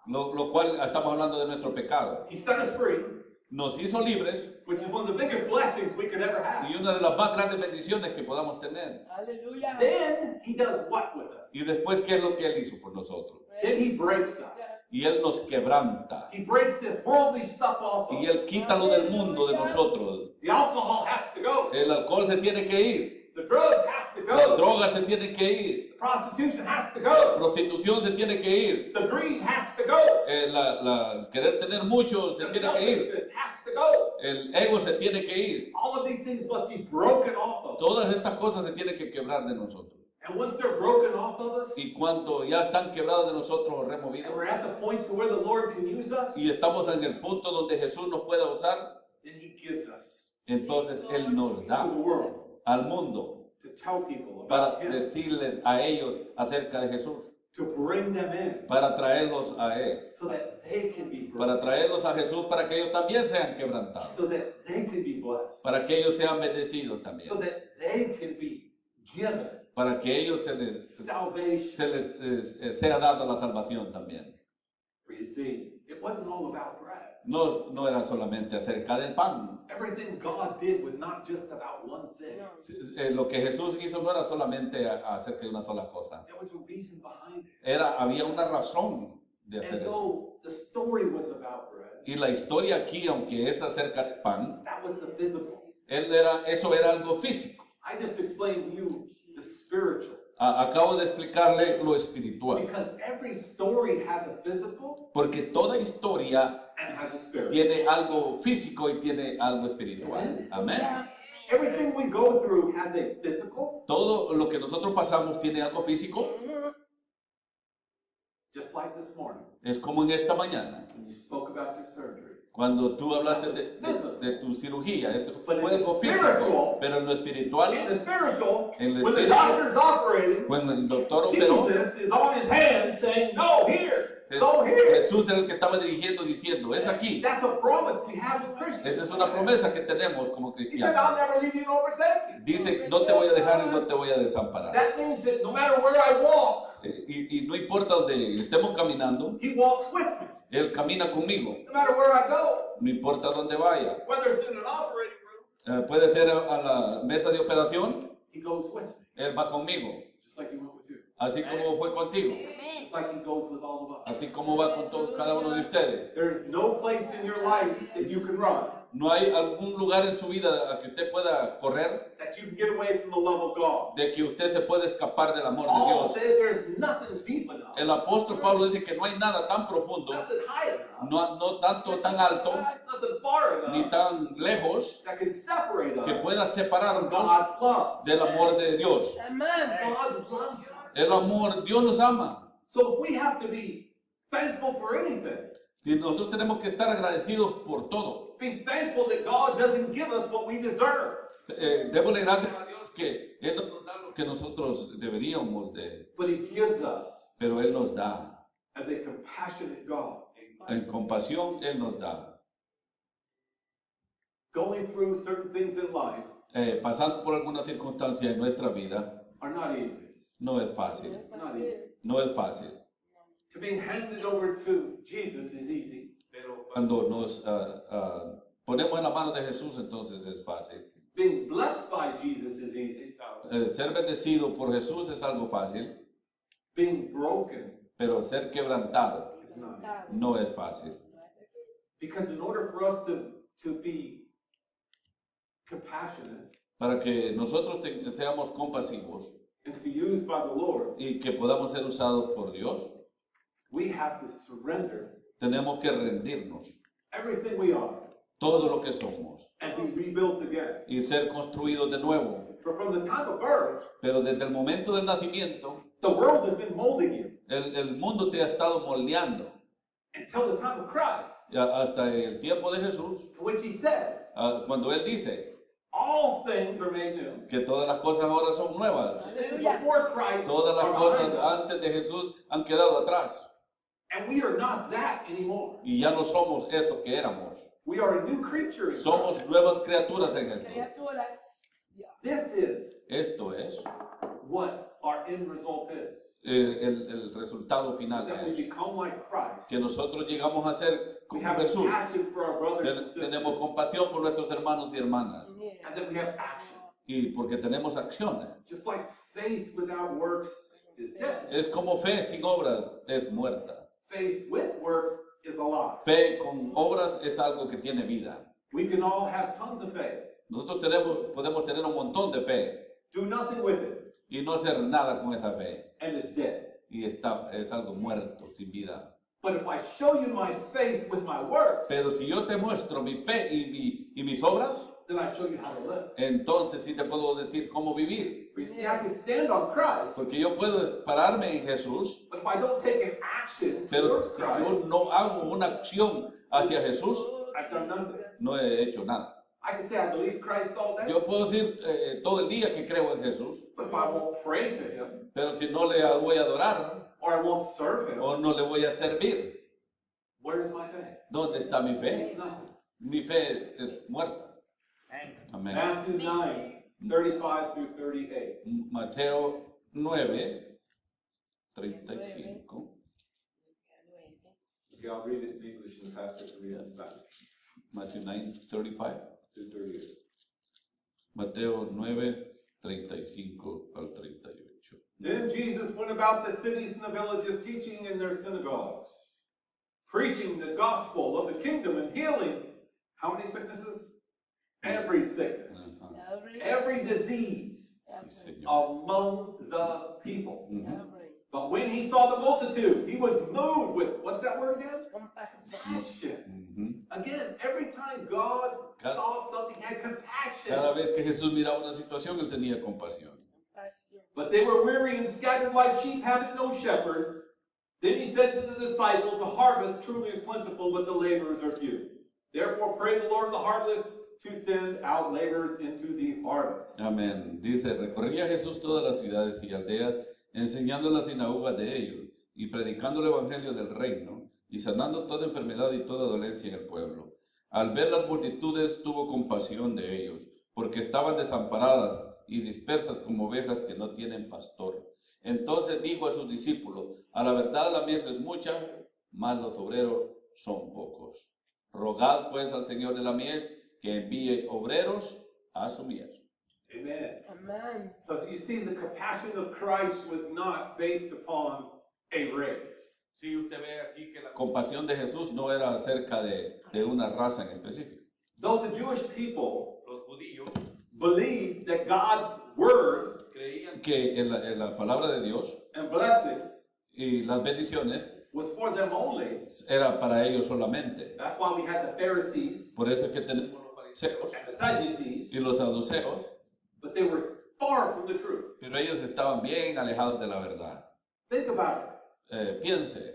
lo, lo cual estamos hablando de nuestro pecado. He set us free, Nos hizo libres which is one of the biggest blessings we could ever have. y una de las más grandes bendiciones que podamos tener. Then He does what with us? Y después, ¿qué es lo que Él hizo por nosotros? Then He breaks us. Y Él nos quebranta. He breaks this worldly stuff off of Y Él quita lo del mundo de nosotros. The alcohol has to go. El alcohol se tiene que ir. The drugs have to go. drogas se tienen que ir. The prostitution has to La go. prostitución se tiene que ir. The greed has to go. Eh, la, la- el querer tener mucho se The tiene que ir. selfishness has to go. El ego se tiene que ir. All of these things must be broken off of. Todas estas cosas se tienen que quebrar de nosotros. And once they're broken off of us, Y cuando ya están quebrados de nosotros o removidos, we're at the point to where the Lord can use us, y estamos en el punto donde Jesús nos pueda usar, then He gives us entonces Él nos da to the world al mundo to tell people para about Him, decirles a ellos acerca de Jesús, to bring them in para traerlos a Él, so that they can be para traerlos a Jesús para que ellos también sean quebrantados, so that they can be blessed, para que ellos sean bendecidos también, so that they can be given para que ellos se les, salvation. se les eh, sea dada la salvación también. For you see, it wasn't all about bread. No, no era solamente acerca del pan. Everything God did was not just about one thing. Eh, Lo que Jesús hizo no era solamente acerca de una sola cosa. There was a reason behind it. Era, había una razón de hacer eso. though the story was about bread, Y la historia aquí, aunque es acerca del pan, that was the physical. él era, eso era algo físico. I just explained to you the spiritual. Acabo de explicarle lo espiritual. Because every story has a physical Porque toda historia and has a spirit. tiene algo físico y tiene algo espiritual. Amén. Everything we go through has a physical, Todo lo que nosotros pasamos tiene algo físico. just like this morning Es como en esta mañana. when you spoke about your surgery. Cuando tú hablaste de, de- de tu cirugía, eso fue algo físico. spiritual- Pero en lo espiritual, En lo when the espiritual- cuando el doctor operó, Jesus is on his hands saying, No, here, Es- go here. Jesús era el que estaba dirigiendo diciendo, es aquí. That's a promise we have as Christians. Esa es una promesa que tenemos como He said, I'll cristianos. Dice, no te voy a dejar y no te voy a desamparar. That means that no matter where I walk, Eh, Y, y no importa donde estemos caminando, Él camina conmigo. No matter where I go, No importa dónde vaya. whether it's in an operating room, Eh, puede ser a, a la mesa de operación, He goes with me, Él va conmigo. just like He went with you. Así como fue contigo. Just like He goes with all of us. Así como va con todo, cada uno de ustedes. There is no place in your life that you can run, No hay algún lugar en su vida a que usted pueda correr, that you can get away from the love of God. de que usted se puede escapar del amor de Paul Dios. said there's nothing deep enough, El apóstol Pablo dice que no hay nada tan profundo, nothing high enough, no, no tanto tan alto, nothing far ni tan lejos, that can separate que pueda separarnos God's love. del amor de Dios. Amen. God loves us. El amor, Dios nos ama. So we have to be thankful for anything, Y nosotros tenemos que estar agradecidos por todo. Be thankful that God doesn't give us what we deserve. Eh, démosle gracias a Dios que Él no nos da lo que nosotros deberíamos de, But He gives us pero Él nos da. as a compassionate God. En compasión Él nos da. Going through certain things in life Eh, pasando por alguna circunstancia en nuestra vida are not easy. no es fácil. No es fácil. To be handed over to Jesus is easy. Pero cuando nos ah, ah, ponemos en la mano de Jesús, entonces es fácil. Being blessed by Jesus is easy. Eh, ser bendecido por Jesús es algo fácil. being broken pero ser quebrantado is not. no es fácil. Because in order for us to, to be compassionate Para que nosotros te- seamos compasivos and to be used by the Lord, y que podamos ser usados por Dios, we have to surrender tenemos que rendirnos everything we are todo lo que somos and be rebuilt again. y ser construidos de nuevo. But from the time of birth, Pero desde el momento del nacimiento, the world has been molding you el, el mundo te ha estado moldeando until the time of Christ, hasta el tiempo de Jesús, which he says, ah, cuando Él dice all things are made new. que todas las cosas ahora son nuevas. Things before Christ Todas las cosas antes de Jesús han quedado atrás And we are not that anymore. y ya no somos eso que éramos. We are a new creature. Somos nuevas criaturas en Jesús. This is Esto es what our end result is. eh, el, el resultado final that we es become like Christ. que nosotros llegamos a ser como Jesús. tenemos compasión por nuestros hermanos y hermanas Yeah. And that we have action. y porque tenemos acciones. Just like faith without works is dead. Es como fe sin obras es muerta. Faith with works is alive. Fe con obras es algo que tiene vida. We can all have tons of faith. Nosotros tenemos, podemos tener un montón de fe Do nothing with it. y no hacer nada con esa fe And it's dead. y está, es algo muerto, sin vida. But if I show you my faith with my works, Pero si yo te muestro mi fe y, mi- y mis obras, then I show you how to live. entonces sí te puedo decir cómo vivir. But you see, I can stand on Christ, Porque yo puedo pararme en Jesús, but if I don't take an action pero si yo no hago una acción hacia Jesús, I've done nothing. no he hecho nada. I can say I believe Christ all day, Yo puedo decir eh, todo el día que creo en Jesús, but if I won't pray to Him, pero si no le voy a adorar or I won't serve Him, o no le voy a servir, where's my faith? ¿dónde está mi fe? Mi fe es muerta. Amén. Matthew 9, 35 through 38. Mateo 9, 35. Okay, I'll read it in English and the pastor can read it in Spanish. Matthew 9, 35. Through 38. Mateo 9, 35 al 38. Then Jesus went about the cities and the villages, teaching in their synagogues, preaching the gospel of the kingdom and healing how many sicknesses? Every sickness, Every- every disease among the people. Ujú. every But when he saw the multitude, he was moved with what's that word again? compassion. Passion. Ujú. Again, every time God Cada- saw something, he had compassion. Cada vez que Jesús miraba una situación, él tenía compasión. Compassion. But they were weary and scattered like sheep, having no shepherd. Then he said to the disciples, The harvest truly is plentiful, but the laborers are few. Therefore, pray the Lord of the harvest to send out laborers into the harvest. Amén. Dice, recorría Jesús todas las ciudades y aldeas, enseñando en las sinagogas de ellos y predicando el evangelio del reino y sanando toda enfermedad y toda dolencia en el pueblo. Al ver las multitudes tuvo compasión de ellos, porque estaban desamparadas y dispersas como ovejas que no tienen pastor. Entonces dijo a sus discípulos, a la verdad la mies es mucha, mas los obreros son pocos. Rogad pues al Señor de la mies que envíe obreros a su mies. Amen. Amen. So you see, the compassion of Christ was not based upon a race. Sí, usted ve aquí que la compasión de Jesús no era acerca de, de una raza en específico. Though the Jewish people los judíos believed that God's word creían Que en la, en la palabra de Dios and blessings y las bendiciones was for them only, era para ellos solamente. that's why we had the Pharisees Por eso es que tenemos fariseos y los saduceos, but they were far from the truth. pero ellos estaban bien alejados de la verdad. Think about it. Eh, piense,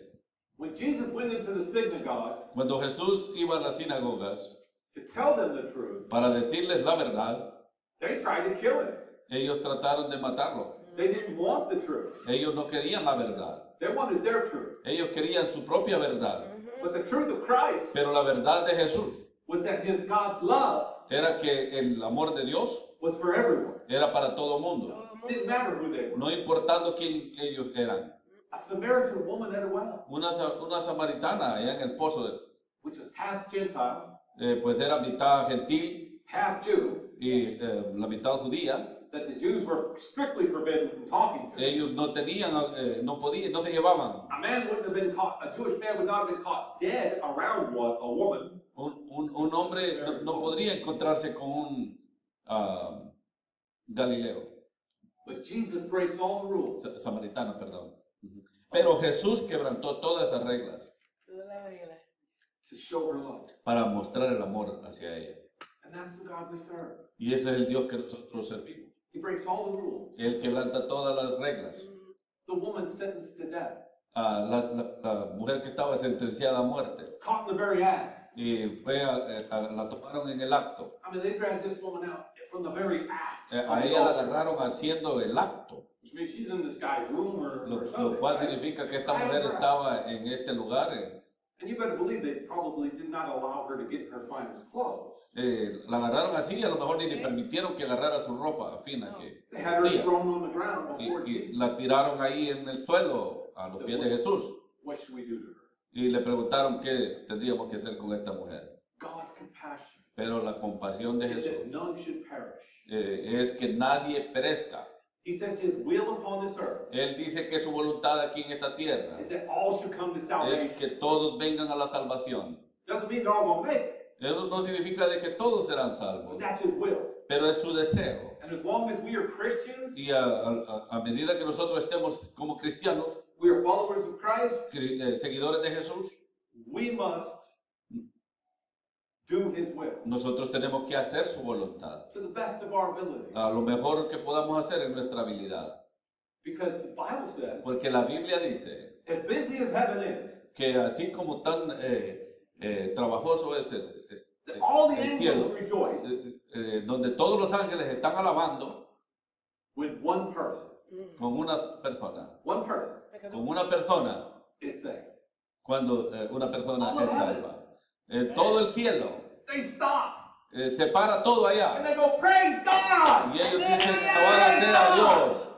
When Jesus went into the synagogue cuando Jesús iba a las sinagogas to tell them the truth, para decirles la verdad, they tried to kill him. ellos trataron de matarlo. They didn't want the truth. Ellos no querían la verdad. They wanted their truth. Ellos querían su propia verdad. But the truth of Christ Pero la verdad de Jesús was that his God's love era que el amor de Dios was for everyone. era para todo mundo. Todo Didn't mundo. matter who they were. no importando quién ellos eran. A Samaritan woman at a well, Una, sa- una samaritana allá en el pozo, de- which is half Gentile, eh, pues era mitad gentil half Jew, y eh, la mitad judía, that the Jews were strictly forbidden from talking to. Ellos no tenían, eh, no podían, no se llevaban. A man wouldn't have been caught, a Jewish man would not have been caught dead around one, a woman Un, un, un hombre no, no podría encontrarse con un ah, Galileo, But Jesus breaks all the rules. sa- samaritano, perdón. Pero Jesús quebrantó todas esas reglas Toda la regla. to show her love. para mostrar el amor hacia ella. And that's the God we serve. Y ese es el Dios que nosotros servimos. He breaks all the rules. Él quebranta todas las reglas. The woman sentenced to death, Ah, la, la- la mujer que estaba sentenciada a muerte caught in the very act. Y fue a- eh, a- la tomaron en el acto. I mean, they dragged this woman out from the very act. Eh, a ella la agarraron haciendo el acto, Which means she's in this guy's room or, lo, or lo something. cual right? significa que esta mujer estaba en este lugar. eh, And you better believe they probably did not allow her to get her finest clothes. eh, la agarraron así y a lo mejor ni le permitieron que agarrara su ropa fina que They had her thrown on the ground Y, la tiraron ahí en el suelo a los pies de Jesús What should we do to her? Y le preguntaron qué tendríamos que hacer con esta mujer. Pero la compasión de Jesús eh, es que nadie perezca. He says his will upon this earth Él dice que su voluntad aquí en esta tierra that all should come to es salvation. que todos vengan a la salvación. Doesn't mean all to make it, Eso no significa de que todos serán but salvos, that's his will. pero es su deseo. And as long as we are Christians, Y a, a- a medida que nosotros estemos como cristianos, we are followers of Christ, eh, seguidores de Jesús, we must do his will nosotros tenemos que hacer su voluntad. to the best of our ability. A lo mejor que podamos hacer en nuestra habilidad. Because the Bible says, Porque la Biblia dice as busy as heaven is, que así como tan eh, eh, trabajoso es el, eh, that all the el angels cielo, rejoice donde todos los ángeles están alabando when one person, con una persona, one person con una persona, cuando eh, una persona es salva. Eh, todo el cielo eh, se para todo allá y ellos dicen, Dios,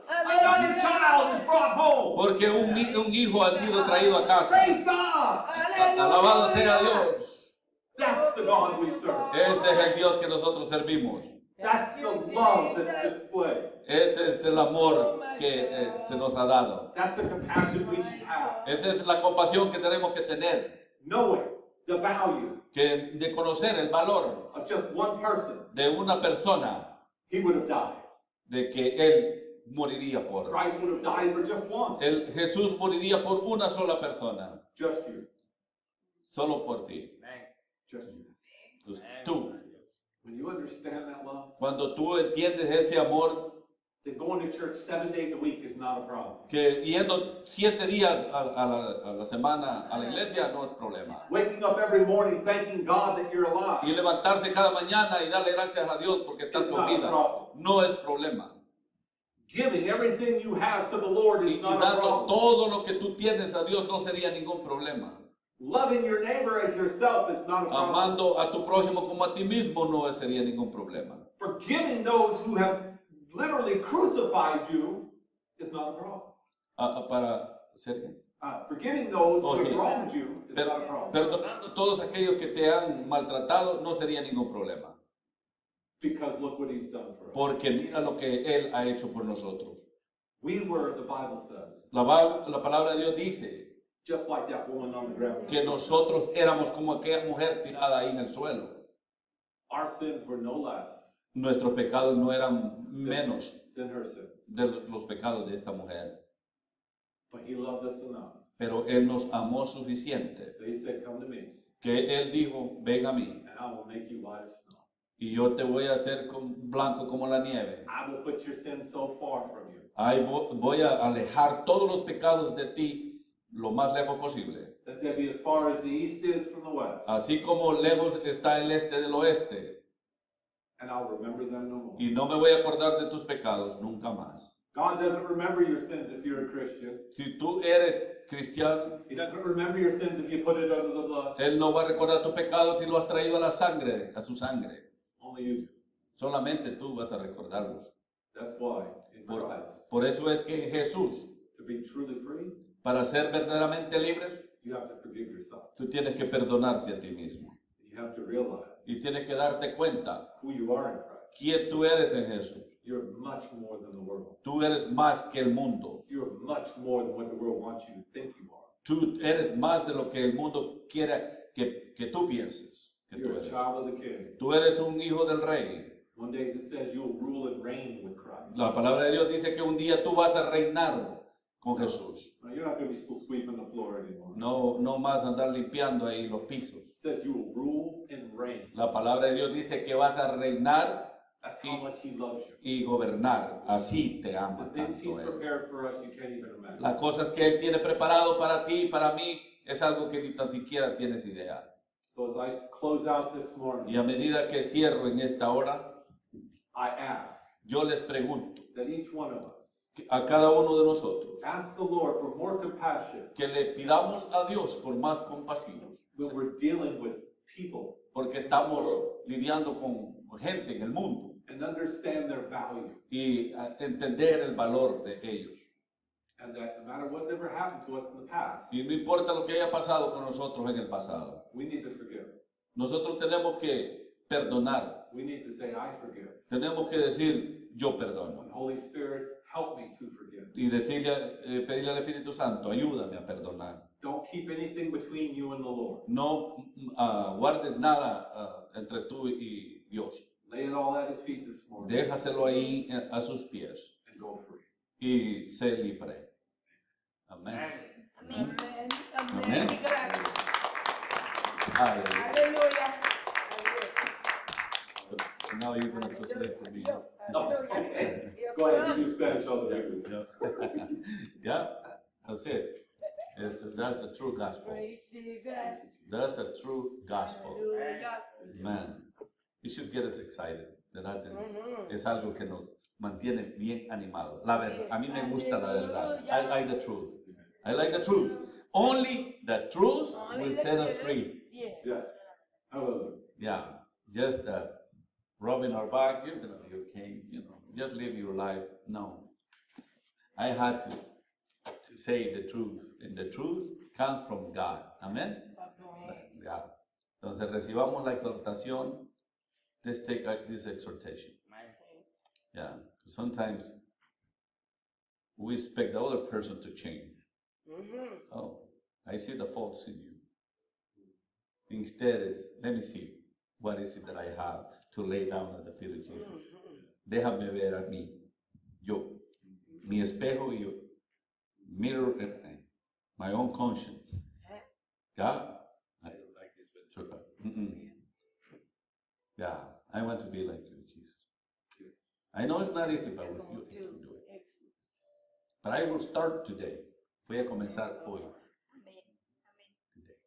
child is brought home. porque un, un hijo ha sido traído a casa. Alabado sea Dios. Ese es el Dios que nosotros servimos. That's the love that's displayed. Ese es el amor que eh, se nos ha dado. That's the compassion we should have. Esa es la compasión que tenemos que tener, Knowing the value que de conocer el valor of just one person, de una persona, he would have died. de que él moriría por. Christ would have died for just one. El Jesús moriría por una sola persona, Just you. solo por ti. Just you. Pues Tú, cuando tú entiendes ese amor, then going to church seven days a week is not a problem. que yendo siete días a, a la, a la semana a la iglesia no es problema. Waking up every morning thanking God that you're Y alive levantarse cada mañana y darle gracias a Dios porque estás con a vida no es problema. Giving everything you have to the Lord Y, is y not a dando problem. todo lo que tú tienes a Dios no sería ningún problema. Loving your neighbor as yourself is not a problem. Amando a tu prójimo como a ti mismo no sería ningún problema. Forgiving those who have literally crucified you is not a problem. Ah, ah, para ser Uh, forgiving those Oh, who sí. have wronged you is Per- not a problem. perdonando todos aquellos que te han maltratado no sería ningún problema. because look what he's done for us. Porque mira lo que Él ha hecho por nosotros. We were, the Bible says, la palabra de Dios dice just like that woman on the ground. que nosotros éramos como aquella mujer tirada ahí en el suelo. Our sins were no less Nuestros pecados no eran menos than her sins. de los, los pecados de esta mujer. But he loved us enough Pero Él nos amó suficiente that he said, Come to me, que Él dijo, ven a mí and I will make you white as snow. y yo te voy a hacer con- blanco como la nieve. I will put your sins so far from you Ahí vo- voy a alejar todos los pecados de ti lo más lejos posible. that they be as far as the east is from the west, Así como lejos está el este del oeste. and I'll remember them no more. Y no me voy a acordar de tus pecados nunca más. God doesn't remember your sins if you're a Christian. Si tú eres cristiano, He doesn't remember your sins if you put it under the blood. Él no va a recordar tus pecados si lo has traído a la sangre, a su sangre. Only you do. Solamente tú vas a recordarlos. That's why in Por, Christ, por eso es que Jesús, to be truly free, para ser verdaderamente libres, you have to forgive yourself. tú tienes que perdonarte a ti mismo. You have to realize Y tienes que darte cuenta who you are in Christ. quién tú eres en Jesús. You're much more than the world. Tú eres más que el mundo. You're much more than what the world wants you to think you are. Tú eres más de lo que el mundo quiera que, que tú pienses que tú a eres. child of the King. Tú eres un hijo del rey. One day it says you'll rule and reign with Christ. La palabra de Dios dice que un día tú vas a reinar con Jesús. No, no más andar limpiando ahí los pisos. La palabra de Dios dice que vas a reinar you. y gobernar. Así te ama tanto Él. Las cosas que Él tiene preparado para ti y para mí es algo que ni tan siquiera tienes idea. So as I close out this morning, Y a medida que cierro en esta hora, yo les pregunto a cada uno de nosotros ask the Lord for more compassion que le pidamos a Dios por más compasivos, when we're dealing with people porque estamos lidiando con gente en el mundo and understand their value. y a entender el valor de ellos. And that no matter what's ever happened to us in the past, Y no importa lo que haya pasado con nosotros en el pasado, we need to forgive. nosotros tenemos que perdonar, We need to say, I forgive. tenemos que decir yo And perdono Holy Spirit, help me to forgive. y decirle, eh, pedirle al Espíritu Santo, ayúdame a perdonar. Don't keep anything between you and the Lord. No mm, ah, guardes nada ah, entre tú y Dios. Lay it all at His feet this morning Déjaselo ahí eh, a sus pies and go free. y sé libre. Amén. Amén. Amén. Aleluya. So, so now you're going to translate for me. No, okay. Go ahead, you do Spanish, I'll do Yeah, yeah. yeah, that's it. It's, that's the true gospel. Praise Jesus. That's a true gospel. Aleluya. Man, it should get us excited. ¿verdad? Ujú. Es algo que nos mantiene bien animados. La verdad, a mí me gusta la verdad. I like the truth. I like the truth. Only the truth will set us free. Yeah. Yes. Hallelujah. Yeah, just uh, rubbing our back, you're gonna be okay, you know, just live your life. No. I had to, to say the truth, and the truth comes from God. Amen? God. Entonces recibamos la exhortación. Let's take uh, this exhortation. Yeah, sometimes we expect the other person to change. Mhm. Oh, I see the faults in you. Instead, it's, let me see, what is it that I have to lay down at the feet of Jesus? Déjame ver a mí, yo, mi espejo y yo, mirror my own conscience. God, I don't like this ventura. Yeah, I want to be like you, Jesus. I know it's not easy, but with you, I can do it. But I will start today. Voy a comenzar hoy. Today.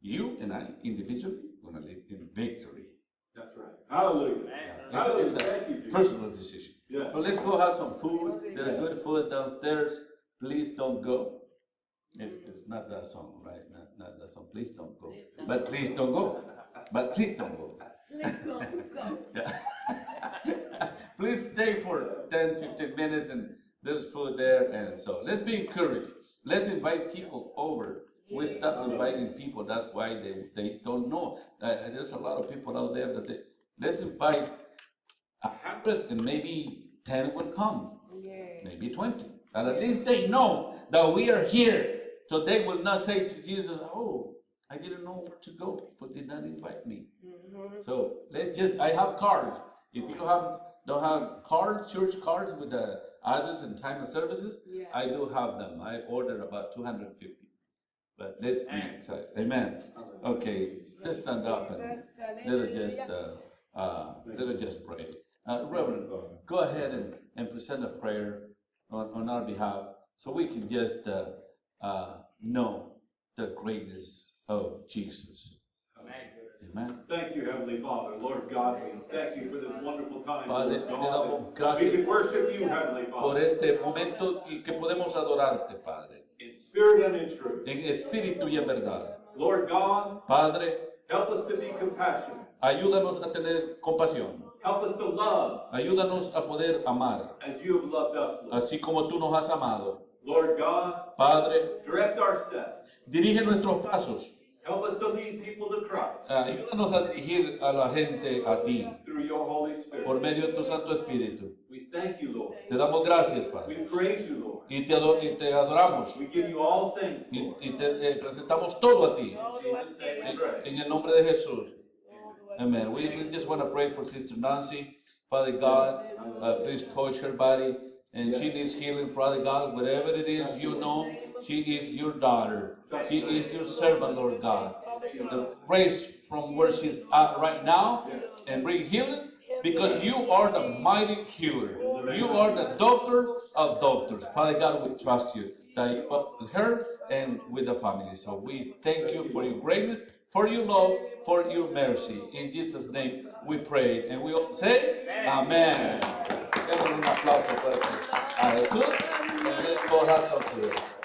You and I individually gonna live in victory. That's right. Hallelujah. Yeah, Hallelujah. It's, it's Thank you, a personal decision. Yes. So let's go have some food. There are good food downstairs. Please don't go. It's, it's not that song, right? Not, not that song. Please don't go. But please don't go. But please don't go. Please go, go. Please stay for 10, 15 minutes and there's food there. And so let's be encouraged. Let's invite people over. We stop inviting people. That's why they, they don't know. Uh, there's a lot of people out there that they, let's invite a hundred and maybe 10 will come, Yeah. maybe 20. But at least they know that we are here. So they will not say to Jesus, Oh, I didn't know where to go. People did not invite me. Mhm. So let's just, I have cards. If you have, don't have cards, church cards with the address and time of services, Yeah. I do have them. I ordered about 250. But let's be excited. Amen. Okay, let's stand up and let us just, uh, uh, let us just pray. Uh, Reverend, go ahead and, and present a prayer on, on our behalf so we can just, uh, uh, know the greatness of Jesus. Amen. Thank you, Heavenly Father, Lord God, we thank you for this wonderful time. Padre, Lord te damos that We gracias can worship you, Heavenly por este momento y que podemos adorarte, Padre, in spirit and in truth. en espíritu y en verdad. Lord God, Padre, help us to be compassionate. ayúdanos a tener compasión, Help us to love ayúdanos a poder amar, as you have loved us, Lord. así como tú nos has amado. Lord God, Padre, direct our steps dirige nuestros pasos, Help us to lead people to Christ Ah, ayúdanos a dirigir a la gente a ti through your Holy Spirit. por medio de tu Santo Espíritu. We thank you, Lord. Te damos gracias, Padre. We praise you, Lord. Y te, ado- y te adoramos. We give you all things, Y, Lord. y te eh, presentamos todo a ti. In Jesus' name we En, pray. en el nombre de Jesús. Amen. We, we just want to pray for Sister Nancy. Father God, uh, please touch her body. And she needs healing, Father God. Whatever it is, you know, she is your daughter. She is your servant, Lord God. The raise from where she's at right now and bring healing because you are the mighty healer. You are the doctor of doctors. Father God, we trust you that with her and with the family. So we thank you for your greatness, for your love, for your mercy. In Jesus' name we pray. And we all say, Amen. Démosle un aplauso fuerte a Jesús. And let's go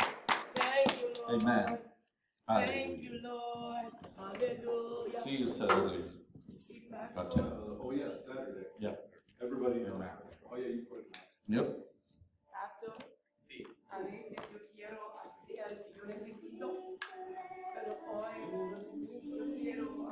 Amen. Hallelujah. Thank you, Lord. Hallelujah. See you Saturday. Uh, oh, yeah, Saturday. Yeah. Everybody knows. Oh, yeah, you put it. Yep. Pastor, a veces yo quiero yo necesito, pero hoy yo quiero.